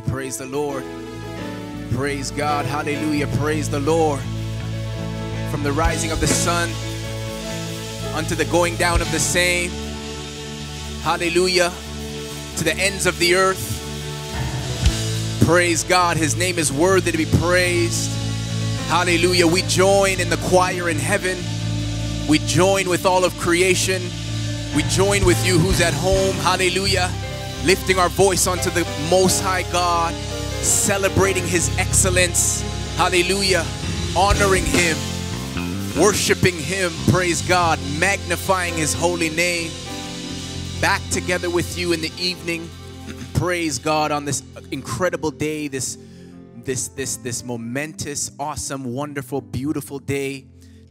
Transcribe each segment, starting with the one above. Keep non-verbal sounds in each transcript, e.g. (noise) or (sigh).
Praise the Lord. Praise the Lord. Praise God. Hallelujah. Praise the Lord. From the rising of the sun unto the going down of the same. Hallelujah. To the ends of the earth. Praise God. His name is worthy to be praised. Hallelujah. We join in the choir in heaven. We join with all of creation. We join with you who's at home. Hallelujah. Lifting our voice unto the Most High God, celebrating His excellence. Hallelujah. Honoring Him, worshiping Him. Praise God. Magnifying His holy name. Back together with you in the evening. (clears throat) Praise God on this incredible day, this this this this momentous, awesome, wonderful, beautiful day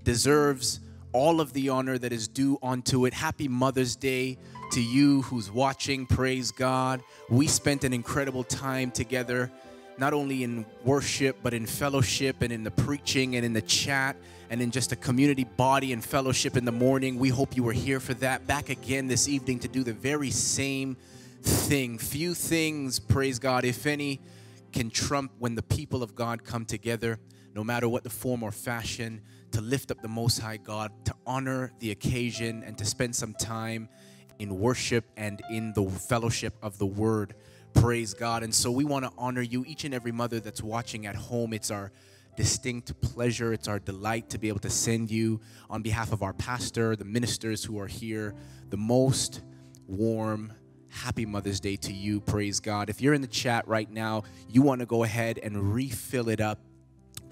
deserves all of the honor that is due unto it. Happy Mother's Day to you who's watching. Praise God. We spent an incredible time together, not only in worship, but in fellowship and in the preaching and in the chat and in just a community body and fellowship in the morning. We hope you were here for that. Back again this evening to do the very same thing. Few things, praise God, if any, can trump when the people of God come together, no matter what the form or fashion to lift up the Most High God, to honor the occasion, and to spend some time in worship and in the fellowship of the Word. Praise God. And so we want to honor you, each and every mother that's watching at home. It's our distinct pleasure, it's our delight to be able to send you, on behalf of our pastor, the ministers who are here, the most warm, happy Mother's Day to you. Praise God. If you're in the chat right now, you want to go ahead and refill it up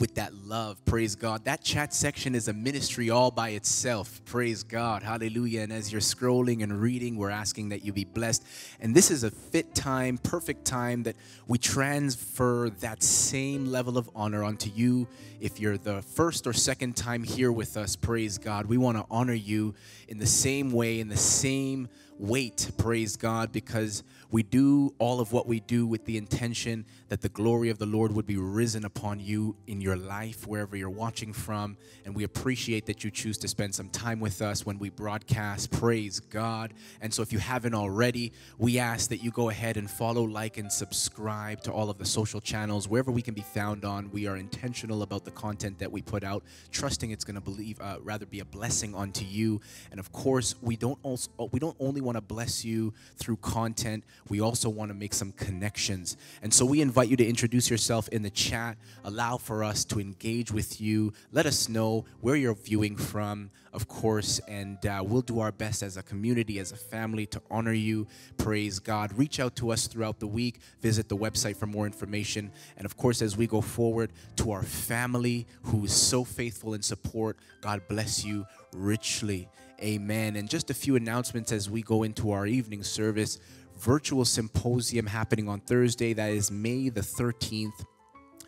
with that love. Praise God. That chat section is a ministry all by itself. Praise God. Hallelujah. And as you're scrolling and reading, we're asking that you be blessed. And this is a fit time, perfect time that we transfer that same level of honor onto you. If you're the first or second time here with us, praise God. We want to honor you in the same way, in the same weight, praise God, because we do all of what we do with the intention that the glory of the Lord would be risen upon you in your life, wherever you're watching from. And we appreciate that you choose to spend some time with us when we broadcast. Praise God. And so, if you haven't already, we ask that you go ahead and follow, like, and subscribe to all of the social channels, wherever we can be found on. We are intentional about the content that we put out, trusting it's going to believe, uh, rather be a blessing unto you. And of course, we don't also we don't only want to bless you through content we also want to make some connections. And so we invite you to introduce yourself in the chat, allow for us to engage with you, let us know where you're viewing from, of course, and uh, we'll do our best as a community, as a family to honor you. Praise God. Reach out to us throughout the week, visit the website for more information. And of course, as we go forward to our family who is so faithful in support, God bless you richly. Amen. And just a few announcements as we go into our evening service virtual symposium happening on Thursday. That is May the 13th.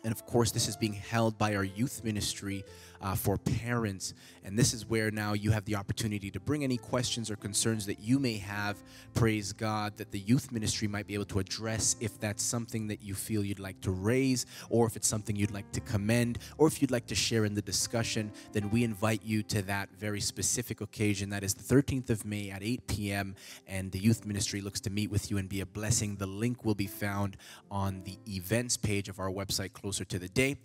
And of course, this is being held by our youth ministry uh, for parents. And this is where now you have the opportunity to bring any questions or concerns that you may have, praise God, that the youth ministry might be able to address if that's something that you feel you'd like to raise, or if it's something you'd like to commend, or if you'd like to share in the discussion, then we invite you to that very specific occasion. That is the 13th of May at 8 p.m. And the youth ministry looks to meet with you and be a blessing. The link will be found on the events page of our website closer to the day.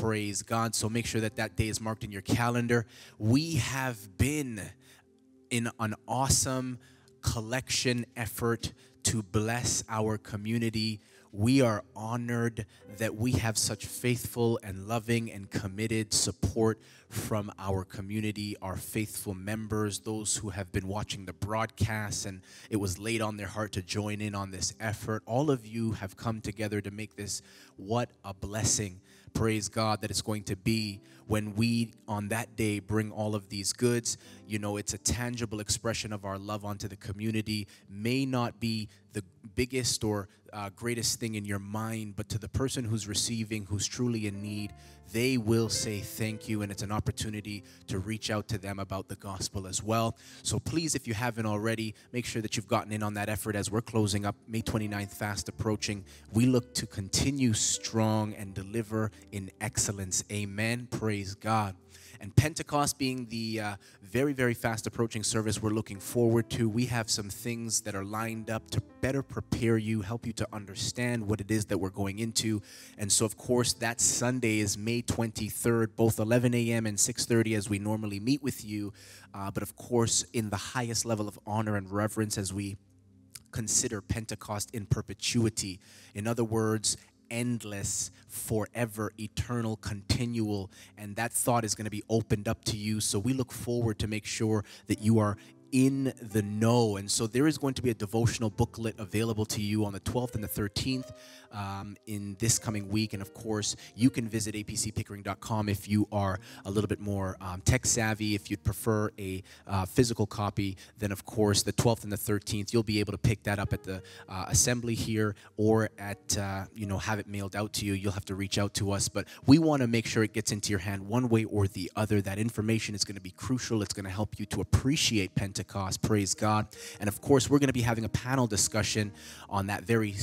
Praise God. So make sure that that day is marked in your calendar. We have been in an awesome collection effort to bless our community. We are honored that we have such faithful and loving and committed support from our community, our faithful members, those who have been watching the broadcast and it was laid on their heart to join in on this effort. All of you have come together to make this what a blessing praise God that it's going to be when we on that day bring all of these goods. You know, it's a tangible expression of our love onto the community. May not be the biggest or uh, greatest thing in your mind, but to the person who's receiving, who's truly in need, they will say thank you. And it's an opportunity to reach out to them about the gospel as well. So please, if you haven't already, make sure that you've gotten in on that effort as we're closing up May 29th, fast approaching. We look to continue strong and deliver in excellence. Amen. Praise God. And Pentecost being the uh, very, very fast approaching service we're looking forward to, we have some things that are lined up to better prepare you, help you to understand what it is that we're going into. And so, of course, that Sunday is May 23rd, both 11 a.m. and 6:30 as we normally meet with you. Uh, but of course, in the highest level of honor and reverence as we consider Pentecost in perpetuity. In other words, endless, forever, eternal, continual. And that thought is going to be opened up to you. So we look forward to make sure that you are in the know. And so there is going to be a devotional booklet available to you on the 12th and the 13th um, in this coming week. And of course, you can visit apcpickering.com if you are a little bit more um, tech savvy. If you'd prefer a uh, physical copy, then of course, the 12th and the 13th, you'll be able to pick that up at the uh, assembly here or at, uh, you know, have it mailed out to you. You'll have to reach out to us. But we want to make sure it gets into your hand one way or the other. That information is going to be crucial. It's going to help you to appreciate Pentecost. Praise God. And of course, we're going to be having a panel discussion on that very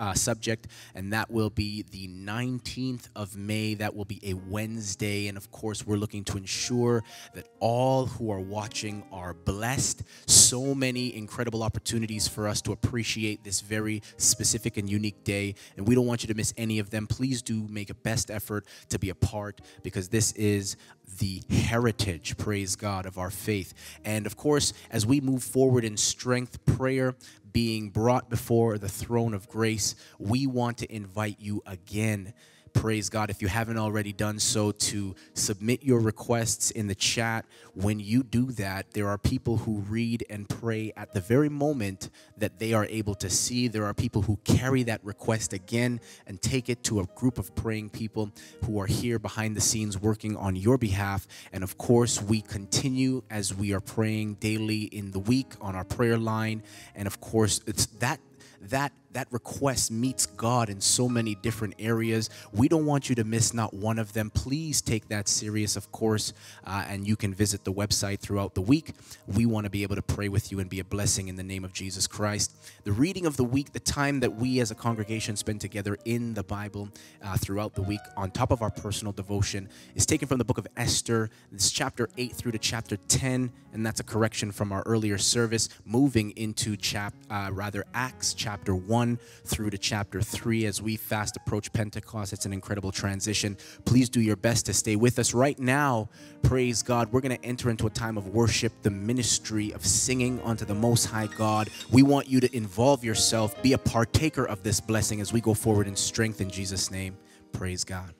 uh, subject and that will be the 19th of May. That will be a Wednesday. And of course, we're looking to ensure that all who are watching are blessed. So many incredible opportunities for us to appreciate this very specific and unique day. And we don't want you to miss any of them. Please do make a best effort to be a part because this is the heritage, praise God, of our faith. And of course, as we move forward in strength, prayer, being brought before the throne of grace, we want to invite you again praise God. If you haven't already done so, to submit your requests in the chat. When you do that, there are people who read and pray at the very moment that they are able to see. There are people who carry that request again and take it to a group of praying people who are here behind the scenes working on your behalf. And of course, we continue as we are praying daily in the week on our prayer line. And of course, it's that that that request meets God in so many different areas. We don't want you to miss not one of them. Please take that serious, of course, uh, and you can visit the website throughout the week. We want to be able to pray with you and be a blessing in the name of Jesus Christ. The reading of the week, the time that we as a congregation spend together in the Bible uh, throughout the week, on top of our personal devotion, is taken from the book of Esther. This chapter 8 through to chapter 10, and that's a correction from our earlier service, moving into chap, uh, rather Acts chapter 1 1 through to chapter 3 as we fast approach Pentecost. It's an incredible transition. Please do your best to stay with us. Right now, praise God, we're going to enter into a time of worship, the ministry of singing unto the Most High God. We want you to involve yourself, be a partaker of this blessing as we go forward in strength in Jesus' name. Praise God.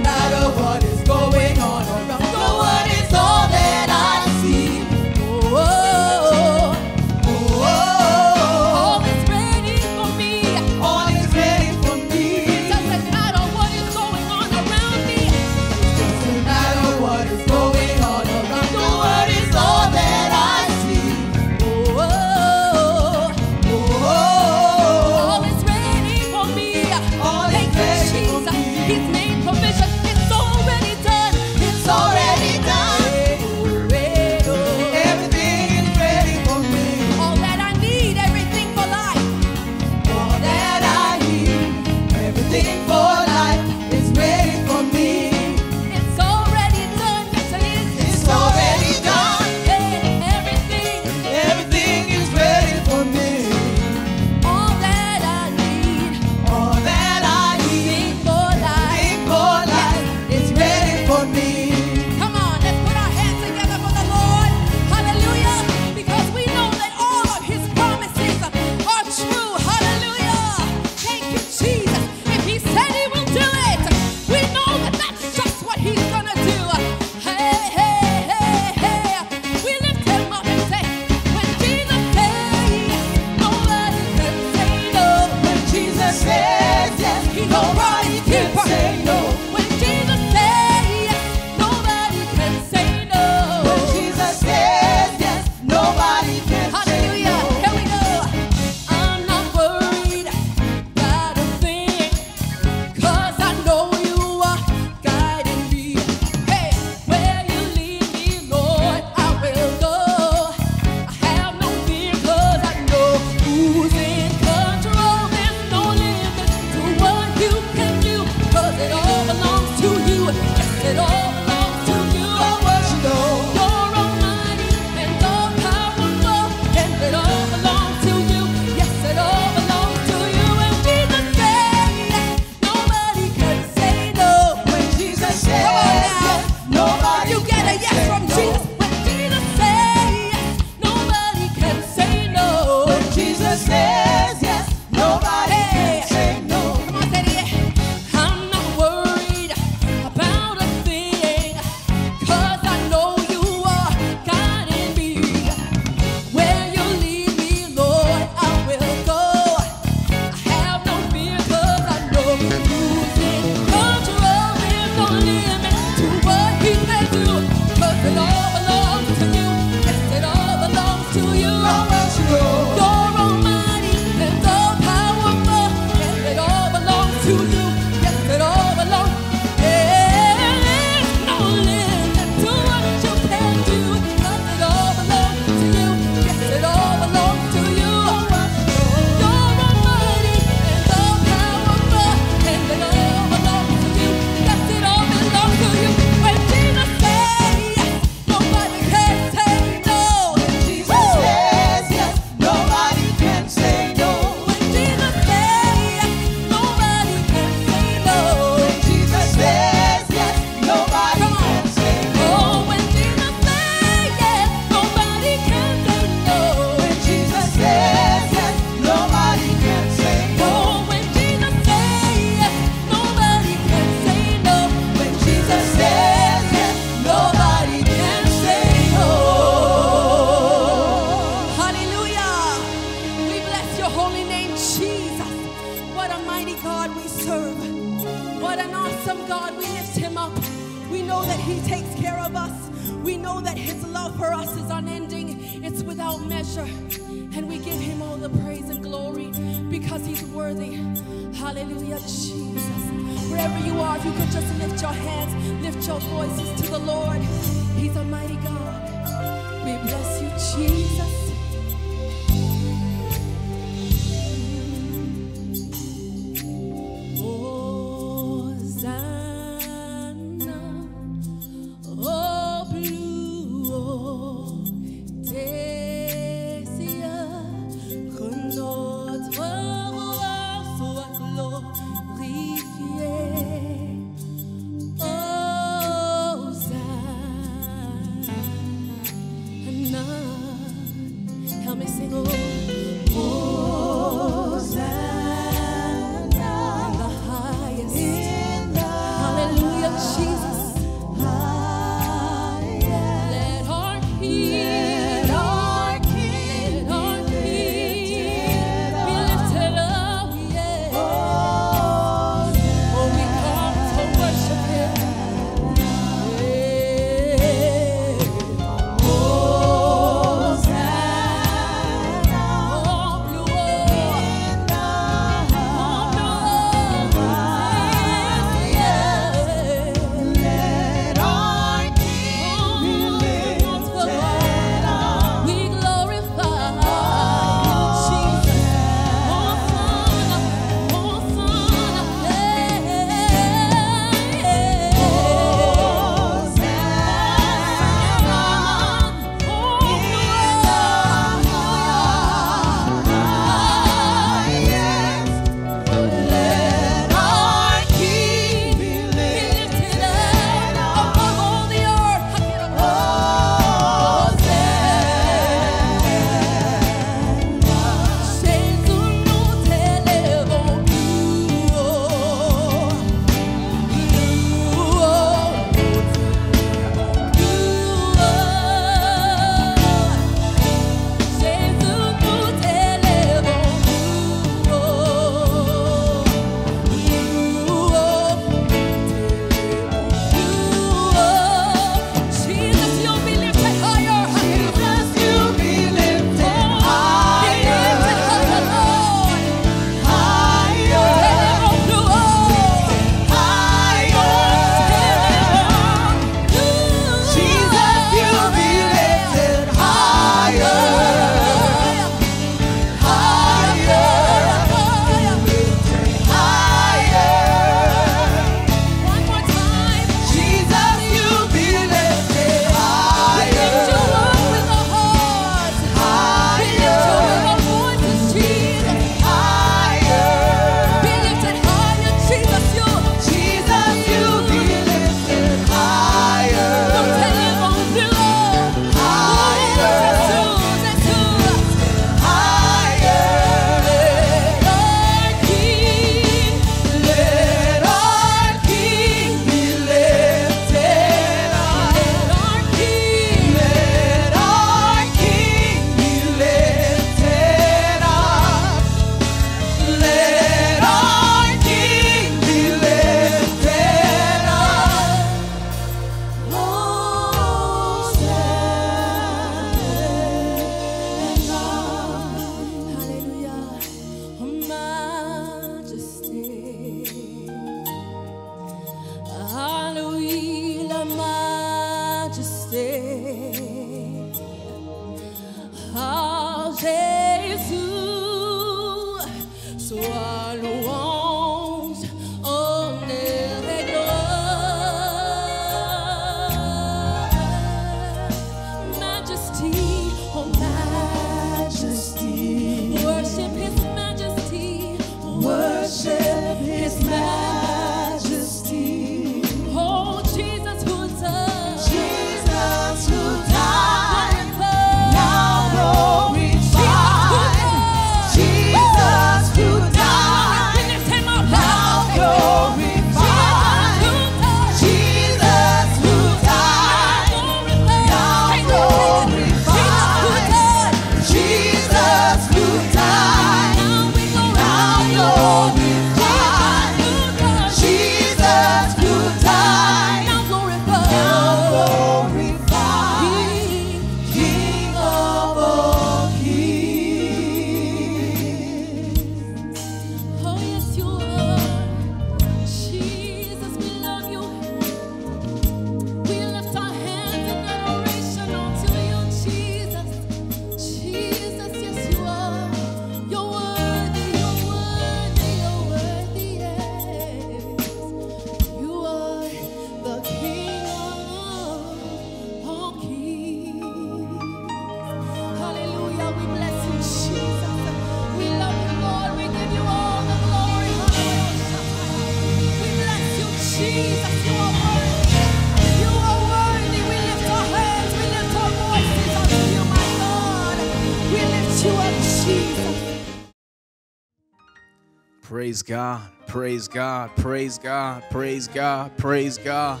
Praise God. Praise God. Praise God. Praise God. Praise God.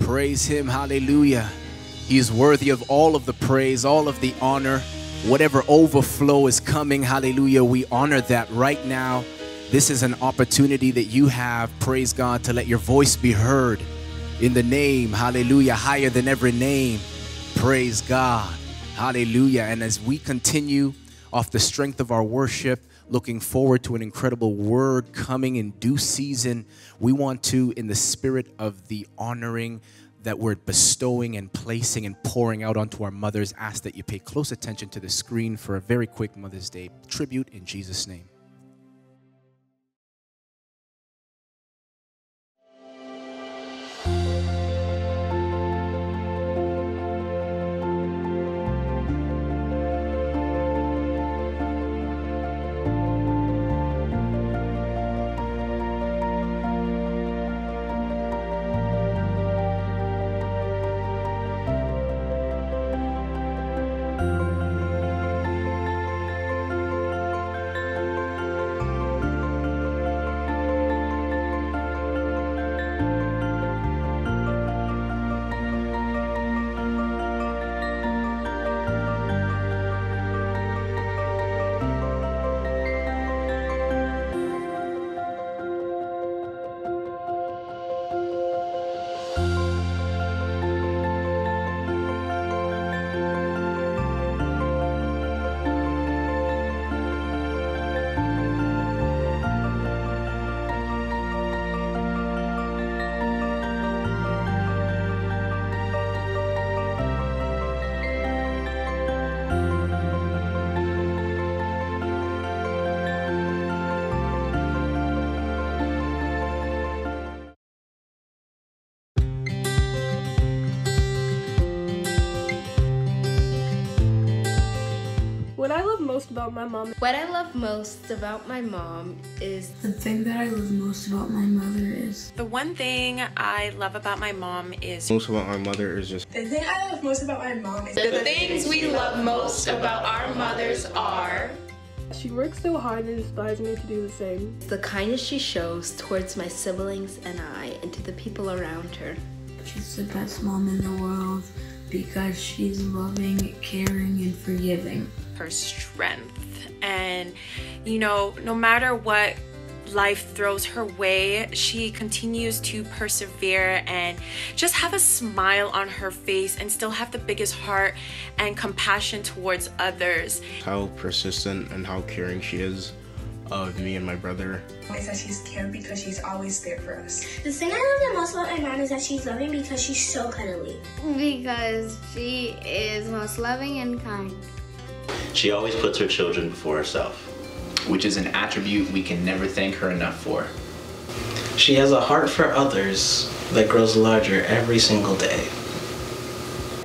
Praise Him. Hallelujah. He is worthy of all of the praise, all of the honor. Whatever overflow is coming, hallelujah, we honor that right now. This is an opportunity that you have, praise God, to let your voice be heard in the name, hallelujah, higher than every name. Praise God. Hallelujah. And as we continue off the strength of our worship, looking forward to an incredible word coming in due season, we want to, in the spirit of the honoring that we're bestowing and placing and pouring out onto our mothers, ask that you pay close attention to the screen for a very quick Mother's Day tribute in Jesus' name. Most about my mom What I love most about my mom is The thing that I love most about my mother is The one thing I love about my mom is most about my mother is just The thing I love most about my mom is the things we love most about our mothers are she works so hard and inspires me to do the same. the kindness she shows towards my siblings and I and to the people around her. she's the best mom in the world because she's loving, caring, and forgiving. her strength. And, you know, no matter what life throws her way, she continues to persevere and just have a smile on her face and still have the biggest heart and compassion towards others. how persistent and how caring she is of me and my brother. is that she's caring because she's always there for us. The thing I love the most about my mom is that she's loving because she's so cuddly. Because she is most loving and kind. She always puts her children before herself. which is an attribute we can never thank her enough for. She has a heart for others that grows larger every single day.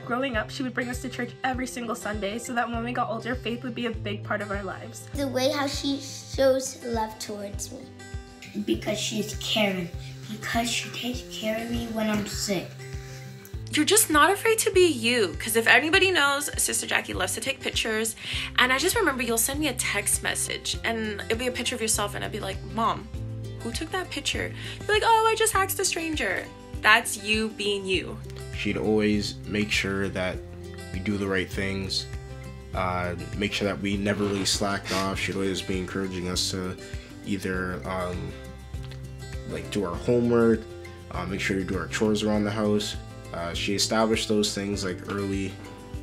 Growing up, she would bring us to church every single Sunday so that when we got older, faith would be a big part of our lives. The way how she shows love towards me. Because she's caring. Because she takes care of me when I'm sick. You're just not afraid to be you. Because if anybody knows, Sister Jackie loves to take pictures. And I just remember you'll send me a text message and it'll be a picture of yourself, and I'd be like, Mom, who took that picture? You're like, Oh, I just asked a stranger. That's you being you. She'd always make sure that we do the right things, uh, make sure that we never really slacked off. She'd always be encouraging us to either um, like do our homework, uh, make sure to do our chores around the house. Uh, she established those things like early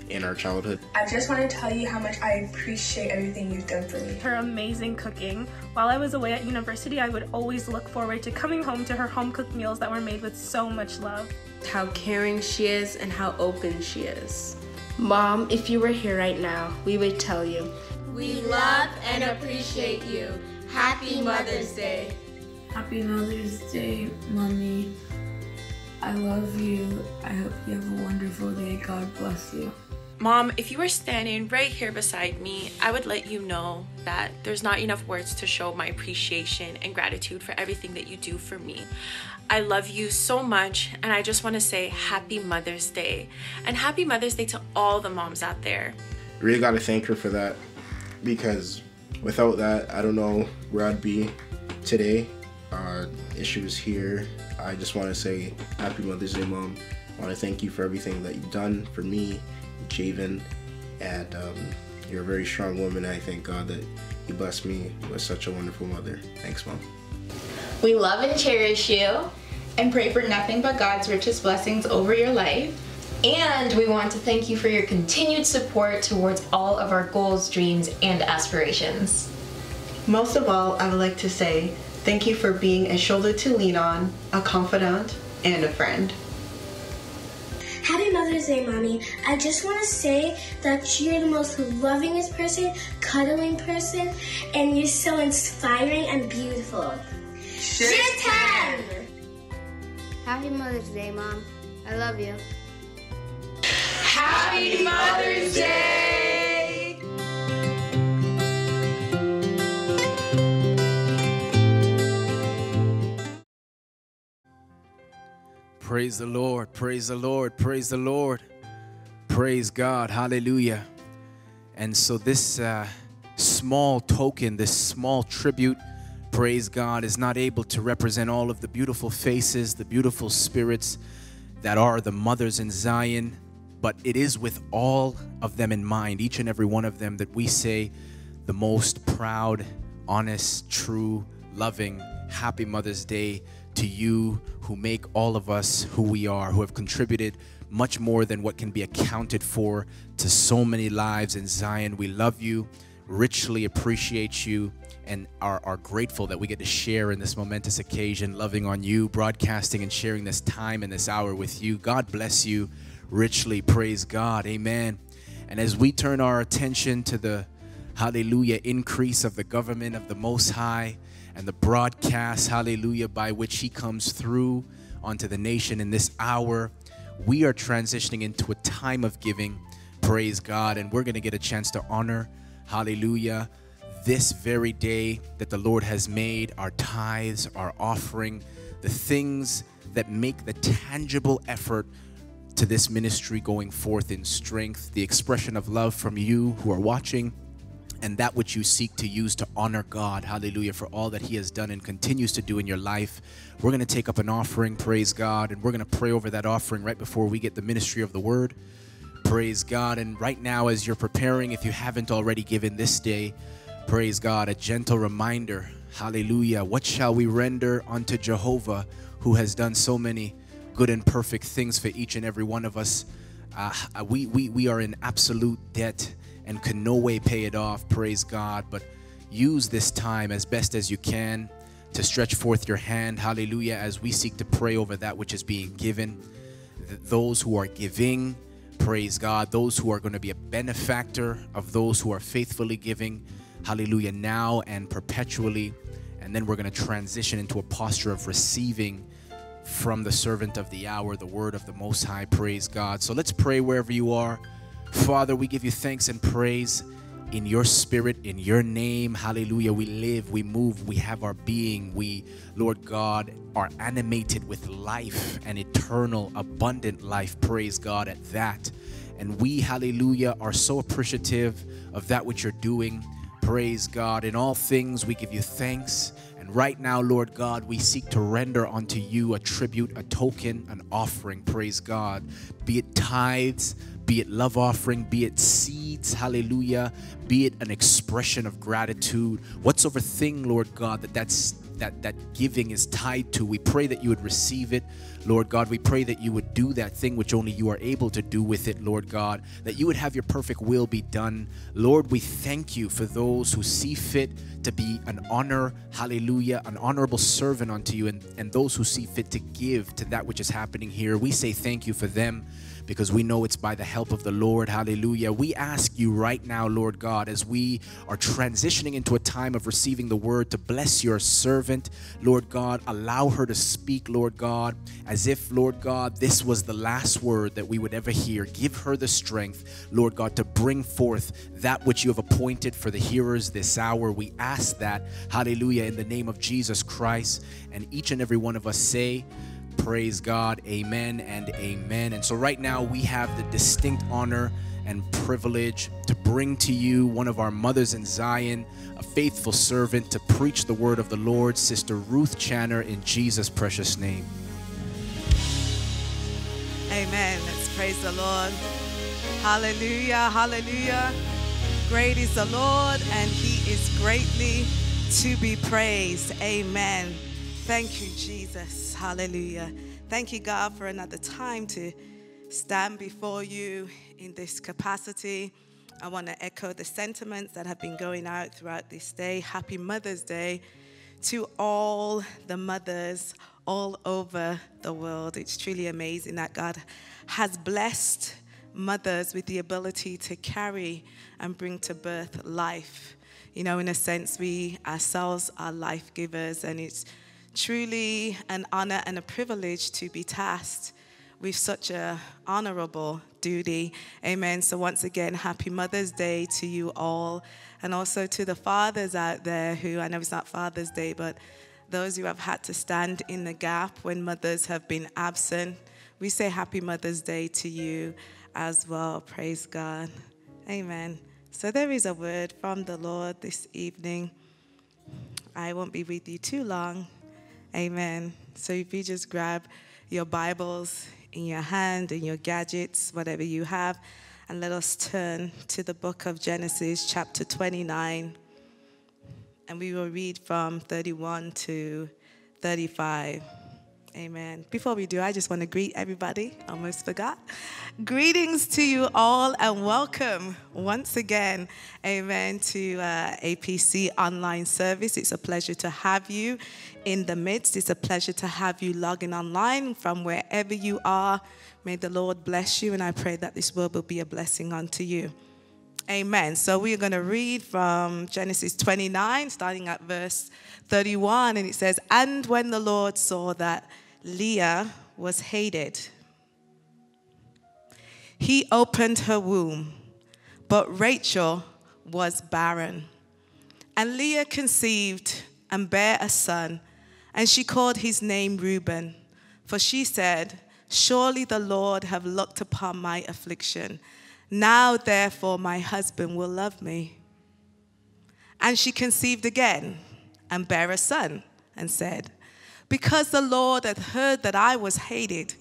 in our childhood. I just want to tell you how much I appreciate everything you've done for me. Her amazing cooking. While I was away at university, I would always look forward to coming home to her home cooked meals that were made with so much love. How caring she is and how open she is. Mom, if you were here right now, we would tell you. We love and appreciate you. Happy Mother's Day. Happy Mother's Day, Mommy. I love you. I hope you have a wonderful day. God bless you. Mom, if you were standing right here beside me, I would let you know that there's not enough words to show my appreciation and gratitude for everything that you do for me. I love you so much, and I just want to say Happy Mother's Day. And Happy Mother's Day to all the moms out there. Really got to thank her for that because without that, I don't know where I'd be today, uh, issue is here. I just want to say Happy Mother's Day, Mom. I want to thank you for everything that you've done for me, Javen, and um, you're a very strong woman. I thank God that you blessed me with such a wonderful mother. Thanks, Mom. We love and cherish you and pray for nothing but God's richest blessings over your life. And we want to thank you for your continued support towards all of our goals, dreams, and aspirations. Most of all, I would like to say thank you for being a shoulder to lean on, a confidant, and a friend. Happy Mother's Day, Mommy. I just want to say that you're the most lovingest person, cuddling person, and you're so inspiring and beautiful. Shift time! Happy Mother's Day, Mom. I love you. Happy Mother's Day! Praise the Lord, praise the Lord, praise the Lord. Praise God, hallelujah. And so, this uh, small token, this small tribute, praise God, is not able to represent all of the beautiful faces, the beautiful spirits that are the mothers in Zion, but it is with all of them in mind, each and every one of them, that we say the most proud, honest, true, loving, happy Mother's Day to you who make all of us who we are, who have contributed much more than what can be accounted for to so many lives in Zion. We love you, richly appreciate you, and are, are grateful that we get to share in this momentous occasion, loving on you, broadcasting and sharing this time and this hour with you. God bless you richly. Praise God. Amen. And as we turn our attention to the hallelujah increase of the government of the Most High and the broadcast, hallelujah, by which He comes through onto the nation in this hour, we are transitioning into a time of giving. Praise God. And we're going to get a chance to honor, hallelujah, this very day that the Lord has made, our tithes, our offering, the things that make the tangible effort to this ministry going forth in strength, the expression of love from you who are watching, and that which you seek to use to honor God. Hallelujah, for all that He has done and continues to do in your life. We're going to take up an offering, praise God, and we're going to pray over that offering right before we get the ministry of the word. Praise God. And right now, as you're preparing, if you haven't already given this day, praise God, a gentle reminder. Hallelujah. What shall we render unto Jehovah who has done so many good and perfect things for each and every one of us? Uh, we, we, we are in absolute debt and can no way pay it off, praise God. But use this time as best as you can to stretch forth your hand, hallelujah, as we seek to pray over that which is being given. Th- those who are giving, praise God. Those who are going to be a benefactor of those who are faithfully giving, hallelujah, now and perpetually. And then we're going to transition into a posture of receiving from the servant of the hour, the word of the Most High, praise God. So let's pray wherever you are. Father, we give you thanks and praise in your spirit, in your name. Hallelujah. We live, we move, we have our being. We, Lord God, are animated with life and eternal, abundant life. Praise God at that. And we, hallelujah, are so appreciative of that which you're doing. Praise God. In all things, we give you thanks. And right now, Lord God, we seek to render unto you a tribute, a token, an offering. Praise God. Be it tithes, be it love offering, be it seeds, hallelujah, be it an expression of gratitude, whatsoever thing, Lord God, that that's that that giving is tied to. We pray that you would receive it, Lord God. We pray that you would do that thing which only you are able to do with it, Lord God. That you would have your perfect will be done. Lord, we thank you for those who see fit to be an honor, hallelujah, an honorable servant unto you, and, and those who see fit to give to that which is happening here. We say thank you for them because we know it's by the help of the Lord. Hallelujah. We ask you right now, Lord God, as we are transitioning into a time of receiving the word to bless your servant, Lord God. Allow her to speak, Lord God, as if, Lord God, this was the last word that we would ever hear. Give her the strength, Lord God, to bring forth that which you have appointed for the hearers this hour. We ask that, hallelujah, in the name of Jesus Christ. And each and every one of us say, Praise God. Amen and amen. And so, right now, we have the distinct honor and privilege to bring to you one of our mothers in Zion, a faithful servant to preach the word of the Lord, Sister Ruth Channer, in Jesus' precious name. Amen. Let's praise the Lord. Hallelujah. Hallelujah. Great is the Lord, and he is greatly to be praised. Amen. Thank you, Jesus. Hallelujah. Thank you, God, for another time to stand before you in this capacity. I want to echo the sentiments that have been going out throughout this day. Happy Mother's Day to all the mothers all over the world. It's truly amazing that God has blessed mothers with the ability to carry and bring to birth life. You know, in a sense, we ourselves are life givers, and it's truly an honor and a privilege to be tasked with such a honorable duty. Amen. So once again, happy Mother's Day to you all, and also to the fathers out there who I know it's not Father's Day, but those who have had to stand in the gap when mothers have been absent. We say happy Mother's Day to you as well. Praise God. Amen. So there is a word from the Lord this evening. I won't be with you too long. Amen. So if you just grab your Bibles in your hand and your gadgets, whatever you have, and let us turn to the book of Genesis, chapter 29. And we will read from 31 to 35. Amen. Before we do, I just want to greet everybody. Almost forgot. Greetings to you all and welcome once again, amen, to uh, APC online service. It's a pleasure to have you in the midst. It's a pleasure to have you logging online from wherever you are. May the Lord bless you, and I pray that this word will be a blessing unto you. Amen. So we are going to read from Genesis 29, starting at verse 31, and it says, And when the Lord saw that Leah was hated. He opened her womb, but Rachel was barren. And Leah conceived and bare a son, and she called his name Reuben, for she said, Surely the Lord have looked upon my affliction. Now, therefore, my husband will love me. And she conceived again and bare a son, and said, because the Lord had heard that I was hated,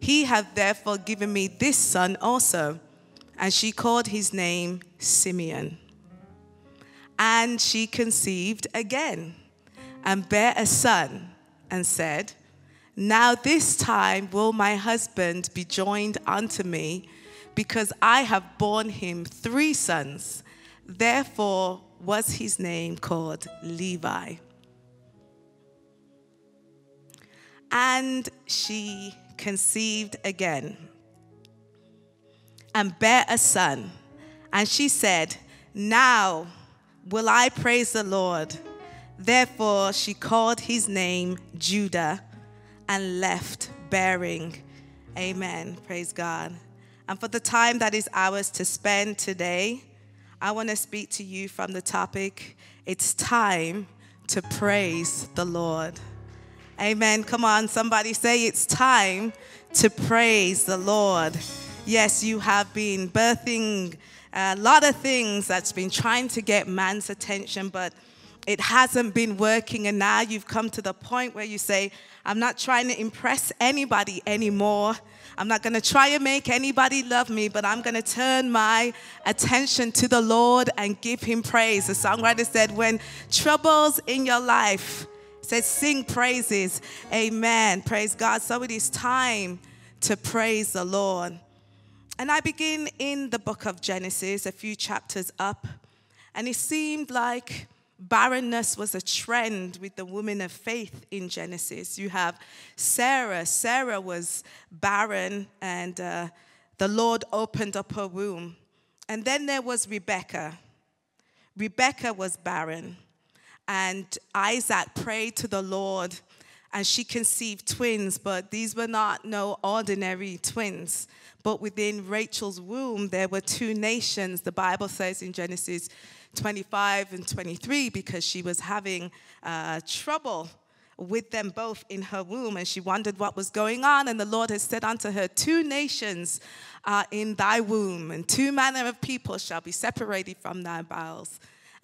he hath therefore given me this son also. And she called his name Simeon. And she conceived again and bare a son and said, Now this time will my husband be joined unto me, because I have borne him three sons. Therefore was his name called Levi. And she conceived again and bare a son. And she said, Now will I praise the Lord. Therefore she called his name Judah and left bearing. Amen. Praise God. And for the time that is ours to spend today, I want to speak to you from the topic it's time to praise the Lord. Amen. Come on, somebody say it's time to praise the Lord. Yes, you have been birthing a lot of things that's been trying to get man's attention, but it hasn't been working. And now you've come to the point where you say, I'm not trying to impress anybody anymore. I'm not going to try and make anybody love me, but I'm going to turn my attention to the Lord and give him praise. The songwriter said, When troubles in your life, says, sing praises. Amen. Praise God. So it is time to praise the Lord. And I begin in the book of Genesis, a few chapters up. And it seemed like barrenness was a trend with the women of faith in Genesis. You have Sarah. Sarah was barren, and uh, the Lord opened up her womb. And then there was Rebecca. Rebecca was barren. And Isaac prayed to the Lord, and she conceived twins, but these were not no ordinary twins. But within Rachel's womb, there were two nations, the Bible says in Genesis 25 and 23, because she was having uh, trouble with them both in her womb. And she wondered what was going on. And the Lord has said unto her, Two nations are in thy womb, and two manner of people shall be separated from thy bowels.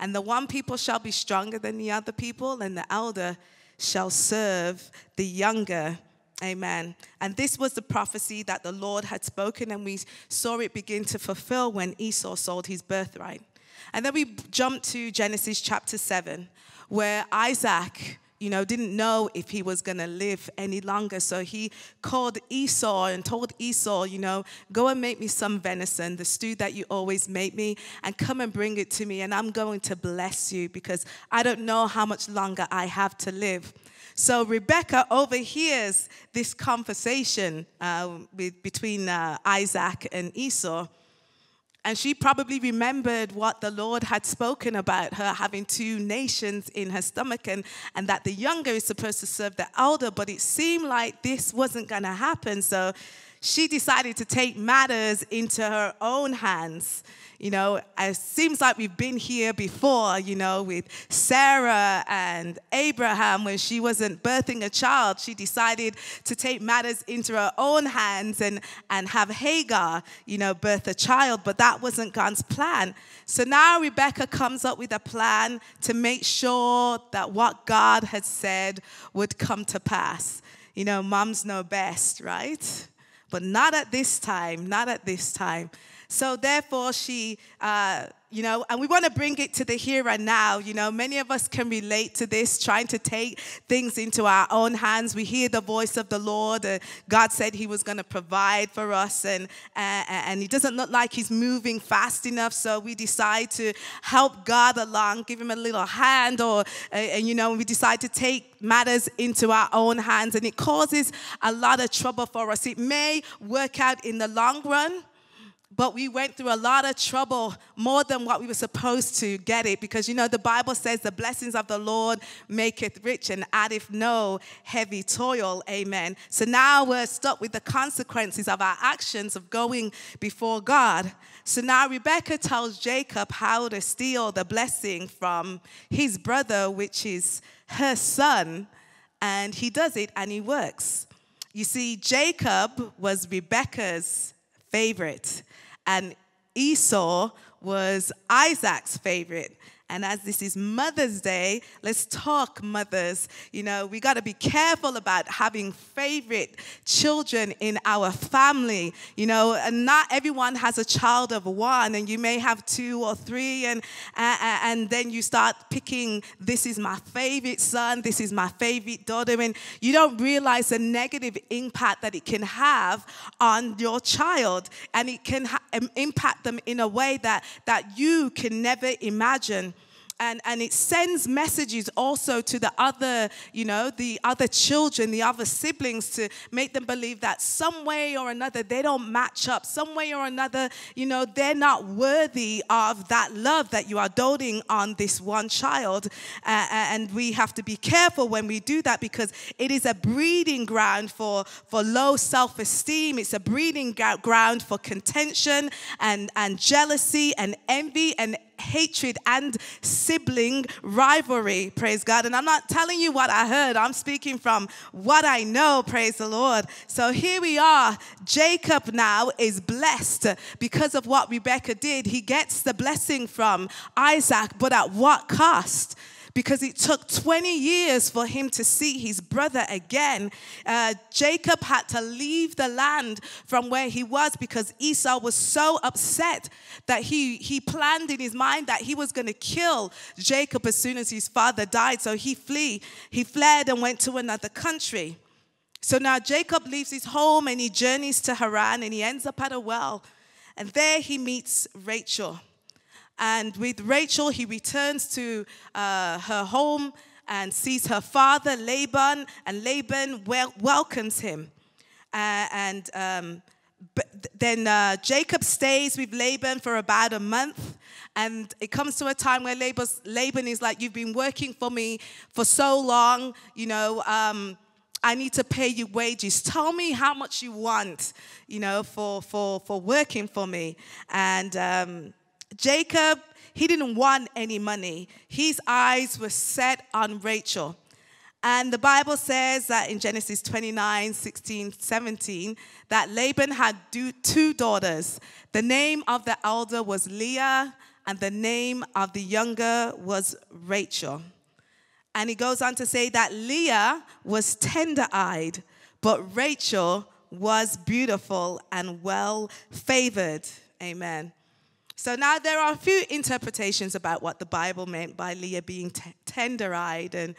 And the one people shall be stronger than the other people, and the elder shall serve the younger. Amen. And this was the prophecy that the Lord had spoken, and we saw it begin to fulfill when Esau sold his birthright. And then we jump to Genesis chapter 7, where Isaac you know, didn't know if he was going to live any longer. So he called Esau and told Esau, you know, go and make me some venison, the stew that you always make me, and come and bring it to me, and I'm going to bless you because I don't know how much longer I have to live. So Rebecca overhears this conversation uh, with, between uh, Isaac and Esau. And she probably remembered what the Lord had spoken about her having two nations in her stomach and, and that the younger is supposed to serve the elder, but it seemed like this wasn't going to happen. So she decided to take matters into her own hands. You know, it seems like we've been here before, you know, with Sarah and Abraham when she wasn't birthing a child. She decided to take matters into her own hands and, and have Hagar, you know, birth a child, but that wasn't God's plan. So now Rebecca comes up with a plan to make sure that what God had said would come to pass. You know, moms know best, right? But not at this time, not at this time. So therefore, she, uh, you know, and we want to bring it to the here and now. You know, many of us can relate to this, trying to take things into our own hands. We hear the voice of the Lord. Uh, God said He was going to provide for us, and uh, and He doesn't look like He's moving fast enough. So we decide to help God along, give Him a little hand, or uh, and you know, we decide to take matters into our own hands, and it causes a lot of trouble for us. It may work out in the long run but we went through a lot of trouble more than what we were supposed to get it because you know the bible says the blessings of the lord maketh rich and addeth no heavy toil. Amen. So now we're stuck with the consequences of our actions of going before god. So now rebecca tells jacob how to steal the blessing from his brother which is her son and he does it and he works. You see jacob was rebecca's favorite and Esau was Isaac's favorite. And as this is Mother's Day, let's talk mothers. You know, we got to be careful about having favorite children in our family. You know, and not everyone has a child of one, and you may have two or three, and, uh, and then you start picking this is my favorite son, this is my favorite daughter, and you don't realize the negative impact that it can have on your child, and it can ha- impact them in a way that, that you can never imagine and, and it sends messages also to the other, you know, the other children, the other siblings to make them believe that some way or another they don't match up. Some way or another, you know, they're not worthy of that love that you are doting on this one child. Uh, and we have to be careful when we do that because it is a breeding ground for, for low self esteem. It's a breeding ground for contention and, and jealousy and envy and hatred and sibling rivalry, praise God. And I'm not telling you what I heard, I'm speaking from what I know, praise the Lord. So here we are. Jacob now is blessed because of what Rebecca did. He gets the blessing from Isaac, but at what cost? Because it took 20 years for him to see his brother again. Uh, Jacob had to leave the land from where he was because Esau was so upset that he, he planned in his mind that he was going to kill Jacob as soon as his father died. So he flee, he fled and went to another country. So now Jacob leaves his home and he journeys to Haran and he ends up at a well. And there he meets Rachel. And with Rachel, he returns to uh, her home and sees her father, Laban, and Laban wel- welcomes him. Uh, and um, then uh, Jacob stays with Laban for about a month. And it comes to a time where Laban's, Laban is like, You've been working for me for so long, you know. Um, I need to pay you wages. Tell me how much you want, you know, for, for, for working for me. And um, Jacob, he didn't want any money. His eyes were set on Rachel. And the Bible says that in Genesis 29 16, 17, that Laban had two daughters. The name of the elder was Leah, and the name of the younger was Rachel. And he goes on to say that Leah was tender eyed, but Rachel was beautiful and well favored. Amen. So now there are a few interpretations about what the Bible meant by Leah being t- tender eyed and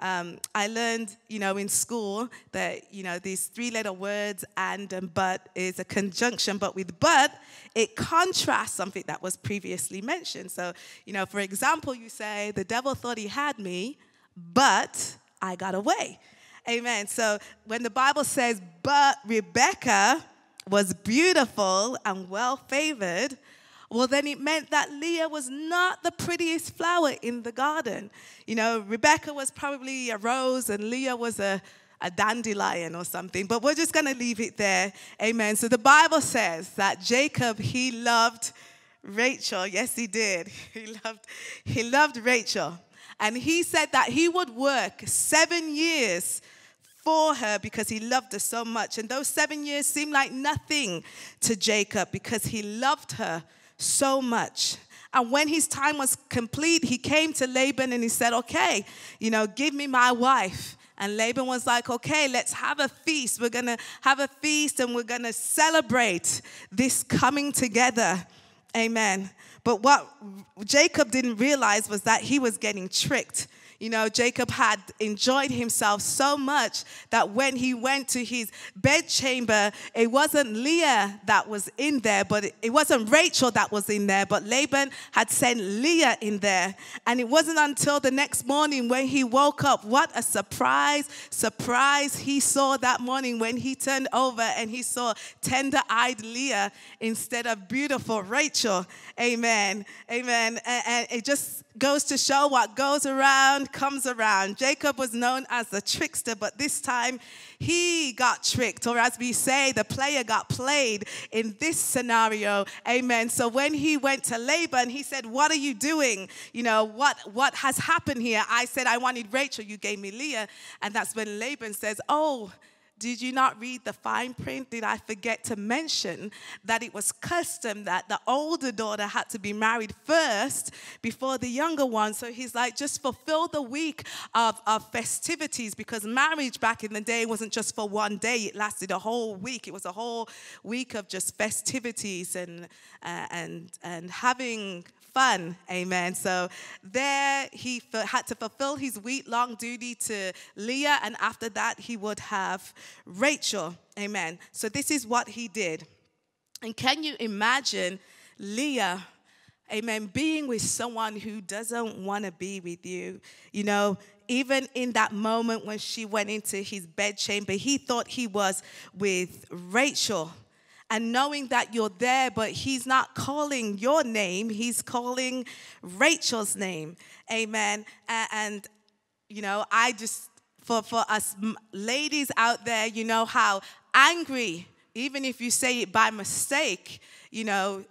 um, I learned, you know, in school that, you know, these three letter words and and but is a conjunction, but with but, it contrasts something that was previously mentioned. So, you know, for example, you say, the devil thought he had me, but I got away. Amen. So when the Bible says, but Rebecca was beautiful and well favored, well, then it meant that Leah was not the prettiest flower in the garden. You know, Rebecca was probably a rose and Leah was a, a dandelion or something, but we're just going to leave it there. Amen. So the Bible says that Jacob, he loved Rachel. Yes, he did. (laughs) He loved, he loved Rachel. And he said that he would work seven years for her because he loved her so much. And those seven years seemed like nothing to Jacob because he loved her so much. And when his time was complete, he came to Laban and he said, Okay, you know, give me my wife. And Laban was like, Okay, let's have a feast. We're going to have a feast and we're going to celebrate this coming together. Amen. But what Jacob didn't realize was that he was getting tricked you know, Jacob had enjoyed himself so much that when he went to his bedchamber, it wasn't Leah that was in there, but it wasn't Rachel that was in there, but Laban had sent Leah in there. And it wasn't until the next morning when he woke up, what a surprise, surprise he saw that morning when he turned over and he saw tender eyed Leah instead of beautiful Rachel. Amen. Amen. And, and it just goes to show what goes around comes around. Jacob was known as the trickster, but this time he got tricked, or as we say, the player got played in this scenario. Amen. So when he went to Laban, he said, What are you doing? You know, what, what has happened here? I said, I wanted Rachel, you gave me Leah. And that's when Laban says, Oh, did you not read the fine print? Did I forget to mention that it was custom that the older daughter had to be married first before the younger one? So he's like, just fulfill the week of, of festivities because marriage back in the day wasn't just for one day, it lasted a whole week. It was a whole week of just festivities and, uh, and, and having fun. Amen. So there he had to fulfill his week long duty to Leah, and after that, he would have Rachel. Amen. So this is what he did. And can you imagine Leah? Amen. Being with someone who doesn't want to be with you. You know, even in that moment when she went into his bedchamber, he thought he was with Rachel and knowing that you're there, but he's not calling your name, he's calling Rachel's name. Amen. And, and you know, I just, for, for us ladies out there, you know how angry, even if you say it by mistake, you know,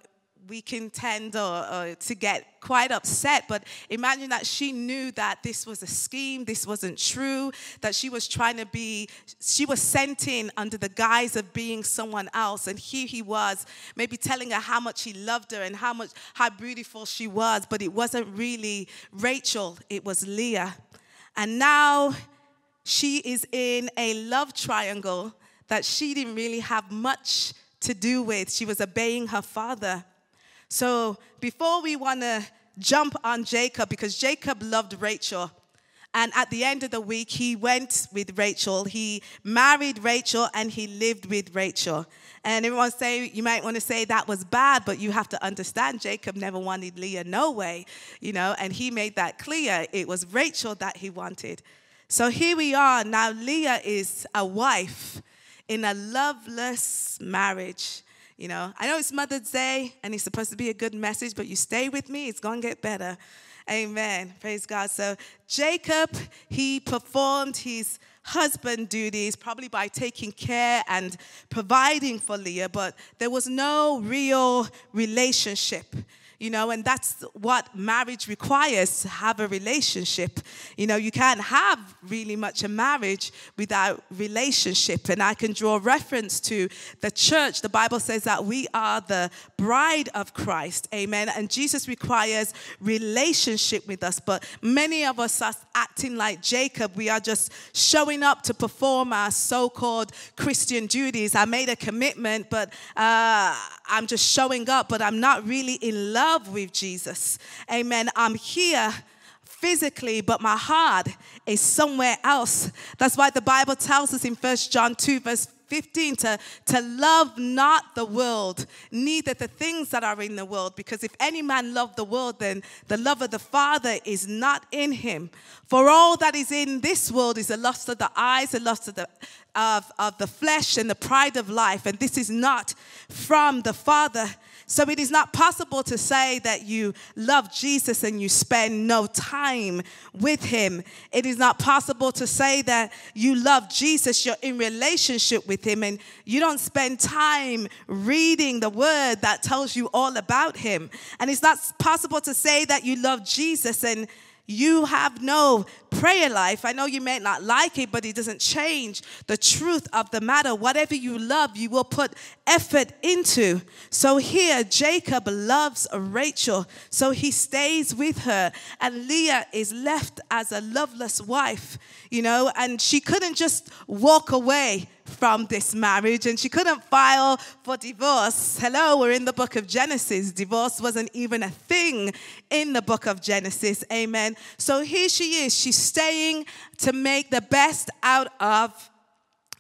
we can tend or, or, to get quite upset. But imagine that she knew that this was a scheme, this wasn't true, that she was trying to be, she was sent in under the guise of being someone else. And here he was, maybe telling her how much he loved her and how much, how beautiful she was. But it wasn't really Rachel, it was Leah. And now she is in a love triangle that she didn't really have much to do with. She was obeying her father. So before we want to jump on Jacob, because Jacob loved Rachel, and at the end of the week, he went with Rachel. He married Rachel and he lived with Rachel. And everyone say, you might want to say that was bad, but you have to understand Jacob never wanted Leah, no way, you know, and he made that clear. It was Rachel that he wanted. So here we are. Now, Leah is a wife in a loveless marriage. You know, I know it's Mother's Day and it's supposed to be a good message, but you stay with me, it's going to get better. Amen. Praise God. So Jacob, he performed his husband duties probably by taking care and providing for Leah, but there was no real relationship. You know, and that's what marriage requires to have a relationship. You know, you can't have really much a marriage without relationship. And I can draw reference to the church. The Bible says that we are the bride of Christ. Amen. And Jesus requires relationship with us. But many of us are acting like Jacob. We are just showing up to perform our so called Christian duties. I made a commitment, but uh, I'm just showing up, but I'm not really in love love with Jesus. Amen. I'm here physically, but my heart is somewhere else. That's why the Bible tells us in First John 2, verse 15 to, to love not the world, neither the things that are in the world. Because if any man love the world, then the love of the Father is not in him. For all that is in this world is the lust of the eyes, the lust of the, of, of the flesh, and the pride of life. And this is not from the Father so it is not possible to say that you love Jesus and you spend no time with him. It is not possible to say that you love Jesus, you're in relationship with him, and you don't spend time reading the word that tells you all about him. And it's not possible to say that you love Jesus and you have no prayer life, I know you may not like it, but it doesn't change the truth of the matter. Whatever you love, you will put effort into. So here, Jacob loves Rachel, so he stays with her, and Leah is left as a loveless wife, you know, and she couldn't just walk away from this marriage and she couldn't file for divorce. Hello, we're in the book of Genesis. Divorce wasn't even a thing in the book of Genesis. Amen. So here she is. She's staying to make the best out of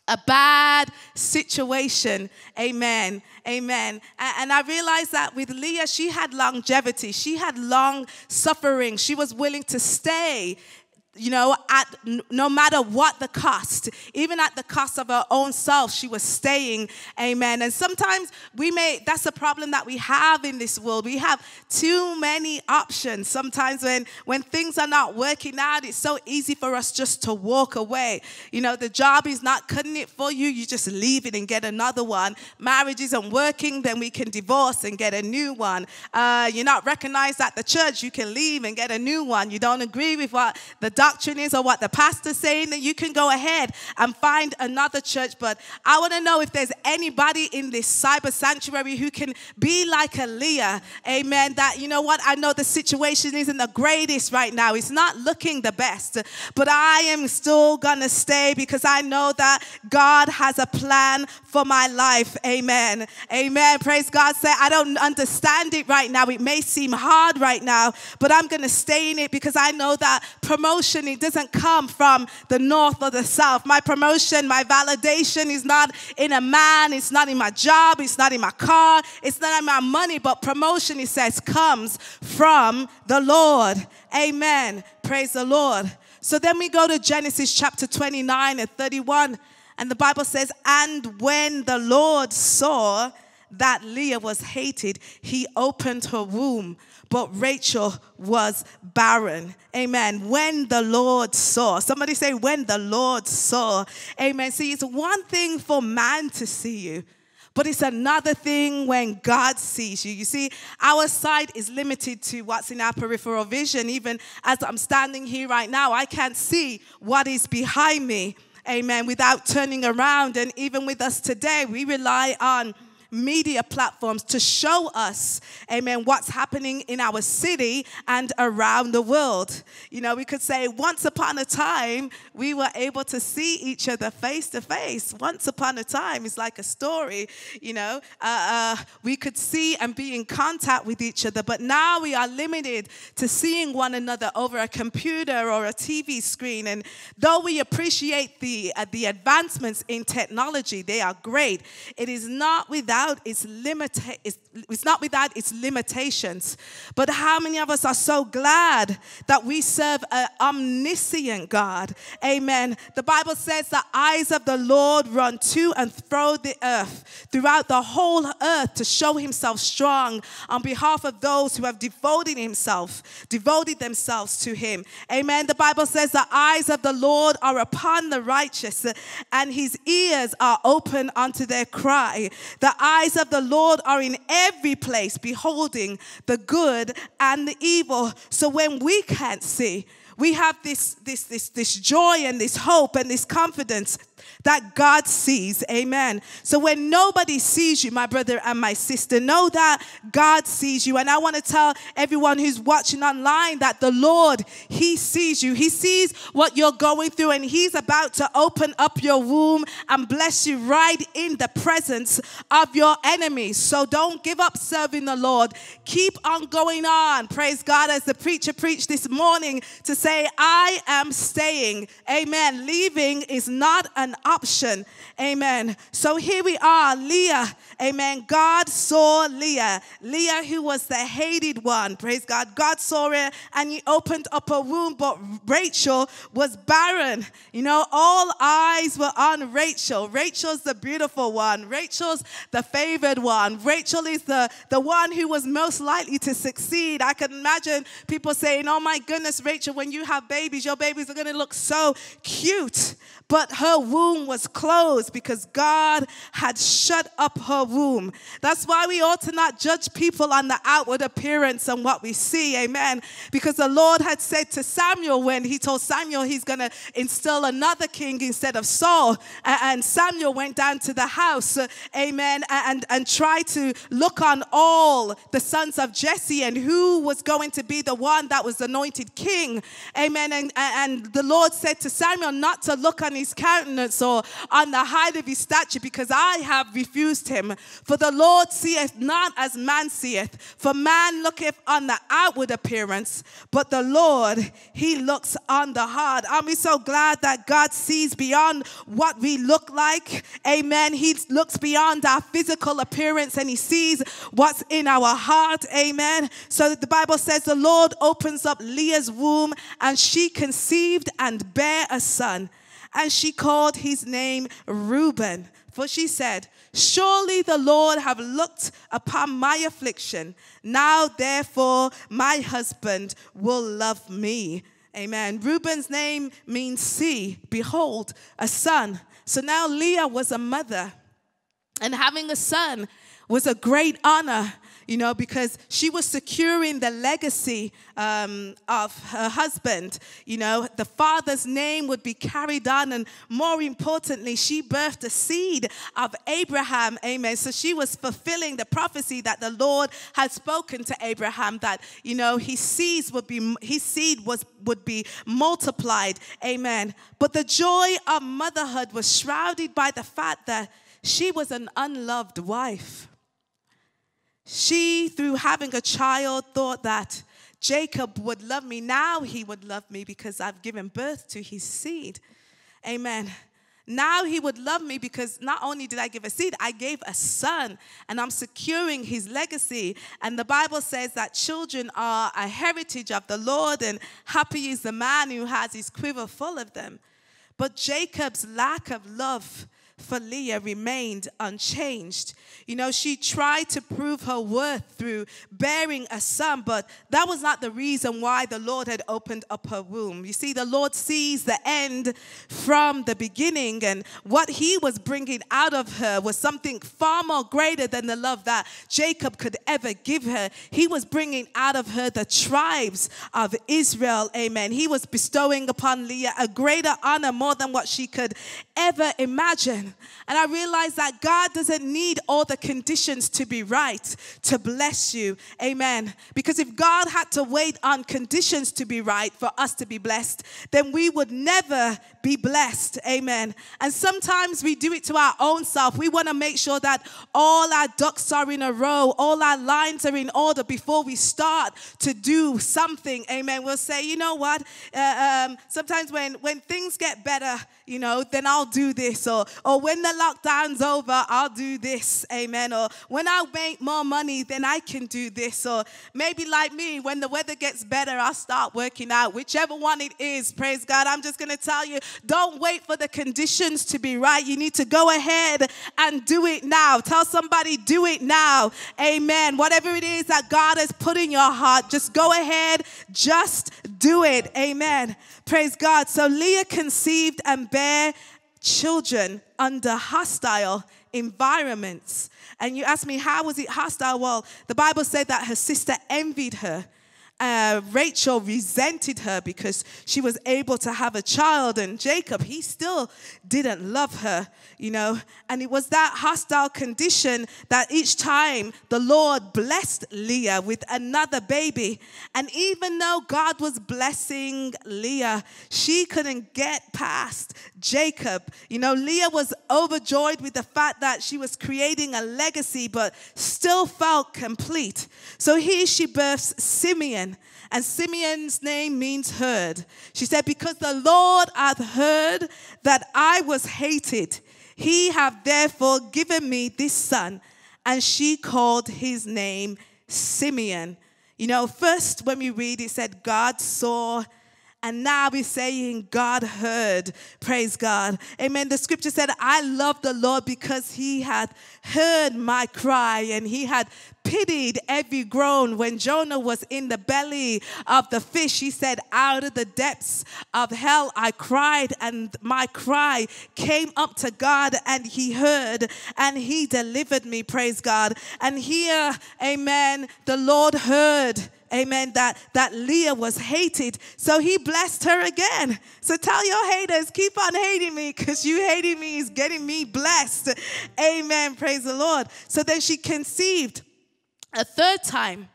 a bad situation. Amen. Amen. And I realized that with Leah, she had longevity, she had long suffering. She was willing to stay you know, at no matter what the cost, even at the cost of her own self, she was staying. Amen. And sometimes we may, that's a problem that we have in this world. We have too many options. Sometimes when, when things are not working out, it's so easy for us just to walk away. You know, the job is not cutting it for you, you just leave it and get another one. Marriage isn't working, then we can divorce and get a new one. Uh, you're not recognized at the church, you can leave and get a new one. You don't agree with what the doctrine is or what the pastor's saying, then you can go ahead and find another church. But I want to know if there's anybody in this cyber sanctuary who can be like a Leah. Amen. That, you know what? I know the situation isn't the greatest right now. It's not looking the best. But I am still going to stay because I know that God has a plan for my life. Amen. Amen. Praise God. Say, I don't understand it right now. It may seem hard right now, but I'm going to stay in it because I know that promotion promotion, it doesn't come from the north or the south. My promotion, my validation is not in a man, it's not in my job, it's not in my car, it's not in my money, but promotion, it says, comes from the Lord. Amen. Praise the Lord. So then we go to Genesis chapter 29 and 31, and the Bible says, And when the Lord saw that Leah was hated, he opened her womb but Rachel was barren. Amen. When the Lord saw, somebody say, when the Lord saw. Amen. See, it's one thing for man to see you. But it's another thing when God sees you. You see, our sight is limited to what's in our peripheral vision. Even as I'm standing here right now, I can't see what is behind me. Amen. Without turning around. And even with us today, we rely on media platforms to show us, amen, what's happening in our city and around the world. You know, we could say, once upon a time, we were able to see each other face to face. Once upon a time, is like a story, you know, uh, uh, we could see and be in contact with each other, but now we are limited to seeing one another over a computer or a TV screen. And though we appreciate the, uh, the advancements in technology, they are great, it is not without without its limita- it's, it's not without its limitations. But how many of us are so glad that we serve an omniscient God? Amen. The Bible says the eyes of the Lord run to and fro the earth, throughout the whole earth to show himself strong on behalf of those who have devoted himself, devoted themselves to him. Amen. The Bible says the eyes of the Lord are upon the righteous and his ears are open unto their cry. The eyes of the Lord are in every place, beholding the good and the evil. So when we can't see, we have this, this, this, this joy and this hope and this confidence that God sees. Amen. So when nobody sees you, my brother and my sister, know that God sees you. And I want to tell everyone who's watching online that the Lord, He sees you. He sees what you're going through, and He's about to open up your womb and bless you right in the presence of your enemies. So don't give up serving the Lord. Keep on going on. Praise God, as the preacher preached this morning to say, I am staying. Amen. Leaving is not an option. Amen. So here we are, Leah. Amen. God saw Leah. Leah, who was the hated one. Praise God. God saw her and he opened up her womb, but Rachel was barren. You know, all eyes were on Rachel. Rachel's the beautiful one. Rachel's the favored one. Rachel is the, the one who was most likely to succeed. I can imagine people saying, Oh my goodness, Rachel, when you have babies, your babies are going to look so cute. But her womb was closed because God had shut up her womb. That's why we ought to not judge people on the outward appearance and what we see. Amen. Because the Lord had said to Samuel when he told Samuel he's going to instill another king instead of Saul. And Samuel went down to the house, uh, amen, and, and tried to look on all the sons of Jesse and who was going to be the one that was anointed king. Amen. And, and the Lord said to Samuel not to look on his countenance or on the height of his stature, because I have refused him. For the Lord seeth not as man seeth, for man looketh on the outward appearance, but the Lord, he looks on the heart. Aren't we so glad that God sees beyond what we look like? Amen. He looks beyond our physical appearance and he sees what's in our heart. Amen. So the Bible says the Lord opens up Leah's womb and she conceived and bare a son and she called his name Reuben. For she said, Surely the Lord have looked upon my affliction. Now, therefore, my husband will love me. Amen. Reuben's name means see, behold, a son. So now Leah was a mother, and having a son was a great honor you know, because she was securing the legacy um, of her husband. You know, the father's name would be carried on, and more importantly, she birthed a seed of Abraham. Amen. So she was fulfilling the prophecy that the Lord had spoken to Abraham that you know his seeds would be his seed was would be multiplied. Amen. But the joy of motherhood was shrouded by the fact that she was an unloved wife. She, through having a child, thought that Jacob would love me. Now he would love me because I've given birth to his seed. Amen. Now he would love me because not only did I give a seed, I gave a son and I'm securing his legacy. And the Bible says that children are a heritage of the Lord, and happy is the man who has his quiver full of them. But Jacob's lack of love for Leah remained unchanged. You know, she tried to prove her worth through bearing a son, but that was not the reason why the Lord had opened up her womb. You see, the Lord sees the end from the beginning, and what he was bringing out of her was something far more greater than the love that Jacob could ever give her. He was bringing out of her the tribes of Israel. Amen. He was bestowing upon Leah a greater honor more than what she could ever imagine. And I realized that God doesn't need all the conditions to be right to bless you. Amen. Because if God had to wait on conditions to be right for us to be blessed, then we would never be blessed. Amen. And sometimes we do it to our own self. We want to make sure that all our ducks are in a row, all our lines are in order before we start to do something. Amen. We'll say, you know what? Uh, um, sometimes when, when things get better, you know, then I'll do this. Or, or when the lockdown's over, I'll do this. Amen. Or when I make more money, then I can do this. Or maybe like me, when the weather gets better, I'll start working out. Whichever one it is, praise God. I'm just going to tell you don't wait for the conditions to be right. You need to go ahead and do it now. Tell somebody, do it now. Amen. Whatever it is that God has put in your heart, just go ahead, just do it. Amen. Praise God. So Leah conceived and bare children under hostile environments. And you ask me, how was it hostile? Well, the Bible said that her sister envied her uh, Rachel resented her because she was able to have a child, and Jacob, he still didn't love her, you know. And it was that hostile condition that each time the Lord blessed Leah with another baby. And even though God was blessing Leah, she couldn't get past Jacob. You know, Leah was overjoyed with the fact that she was creating a legacy, but still felt complete. So here she births Simeon. And Simeon's name means heard. She said, Because the Lord hath heard that I was hated, he hath therefore given me this son. And she called his name Simeon. You know, first when we read, it said, God saw and now we're saying God heard. Praise God. Amen. The scripture said, I love the Lord because he had heard my cry and he had pitied every groan. When Jonah was in the belly of the fish, he said, Out of the depths of hell I cried, and my cry came up to God, and he heard and he delivered me. Praise God. And here, amen, the Lord heard amen, that, that Leah was hated. So he blessed her again. So tell your haters, keep on hating me because you hating me is getting me blessed. Amen. Praise the Lord. So then she conceived a third time.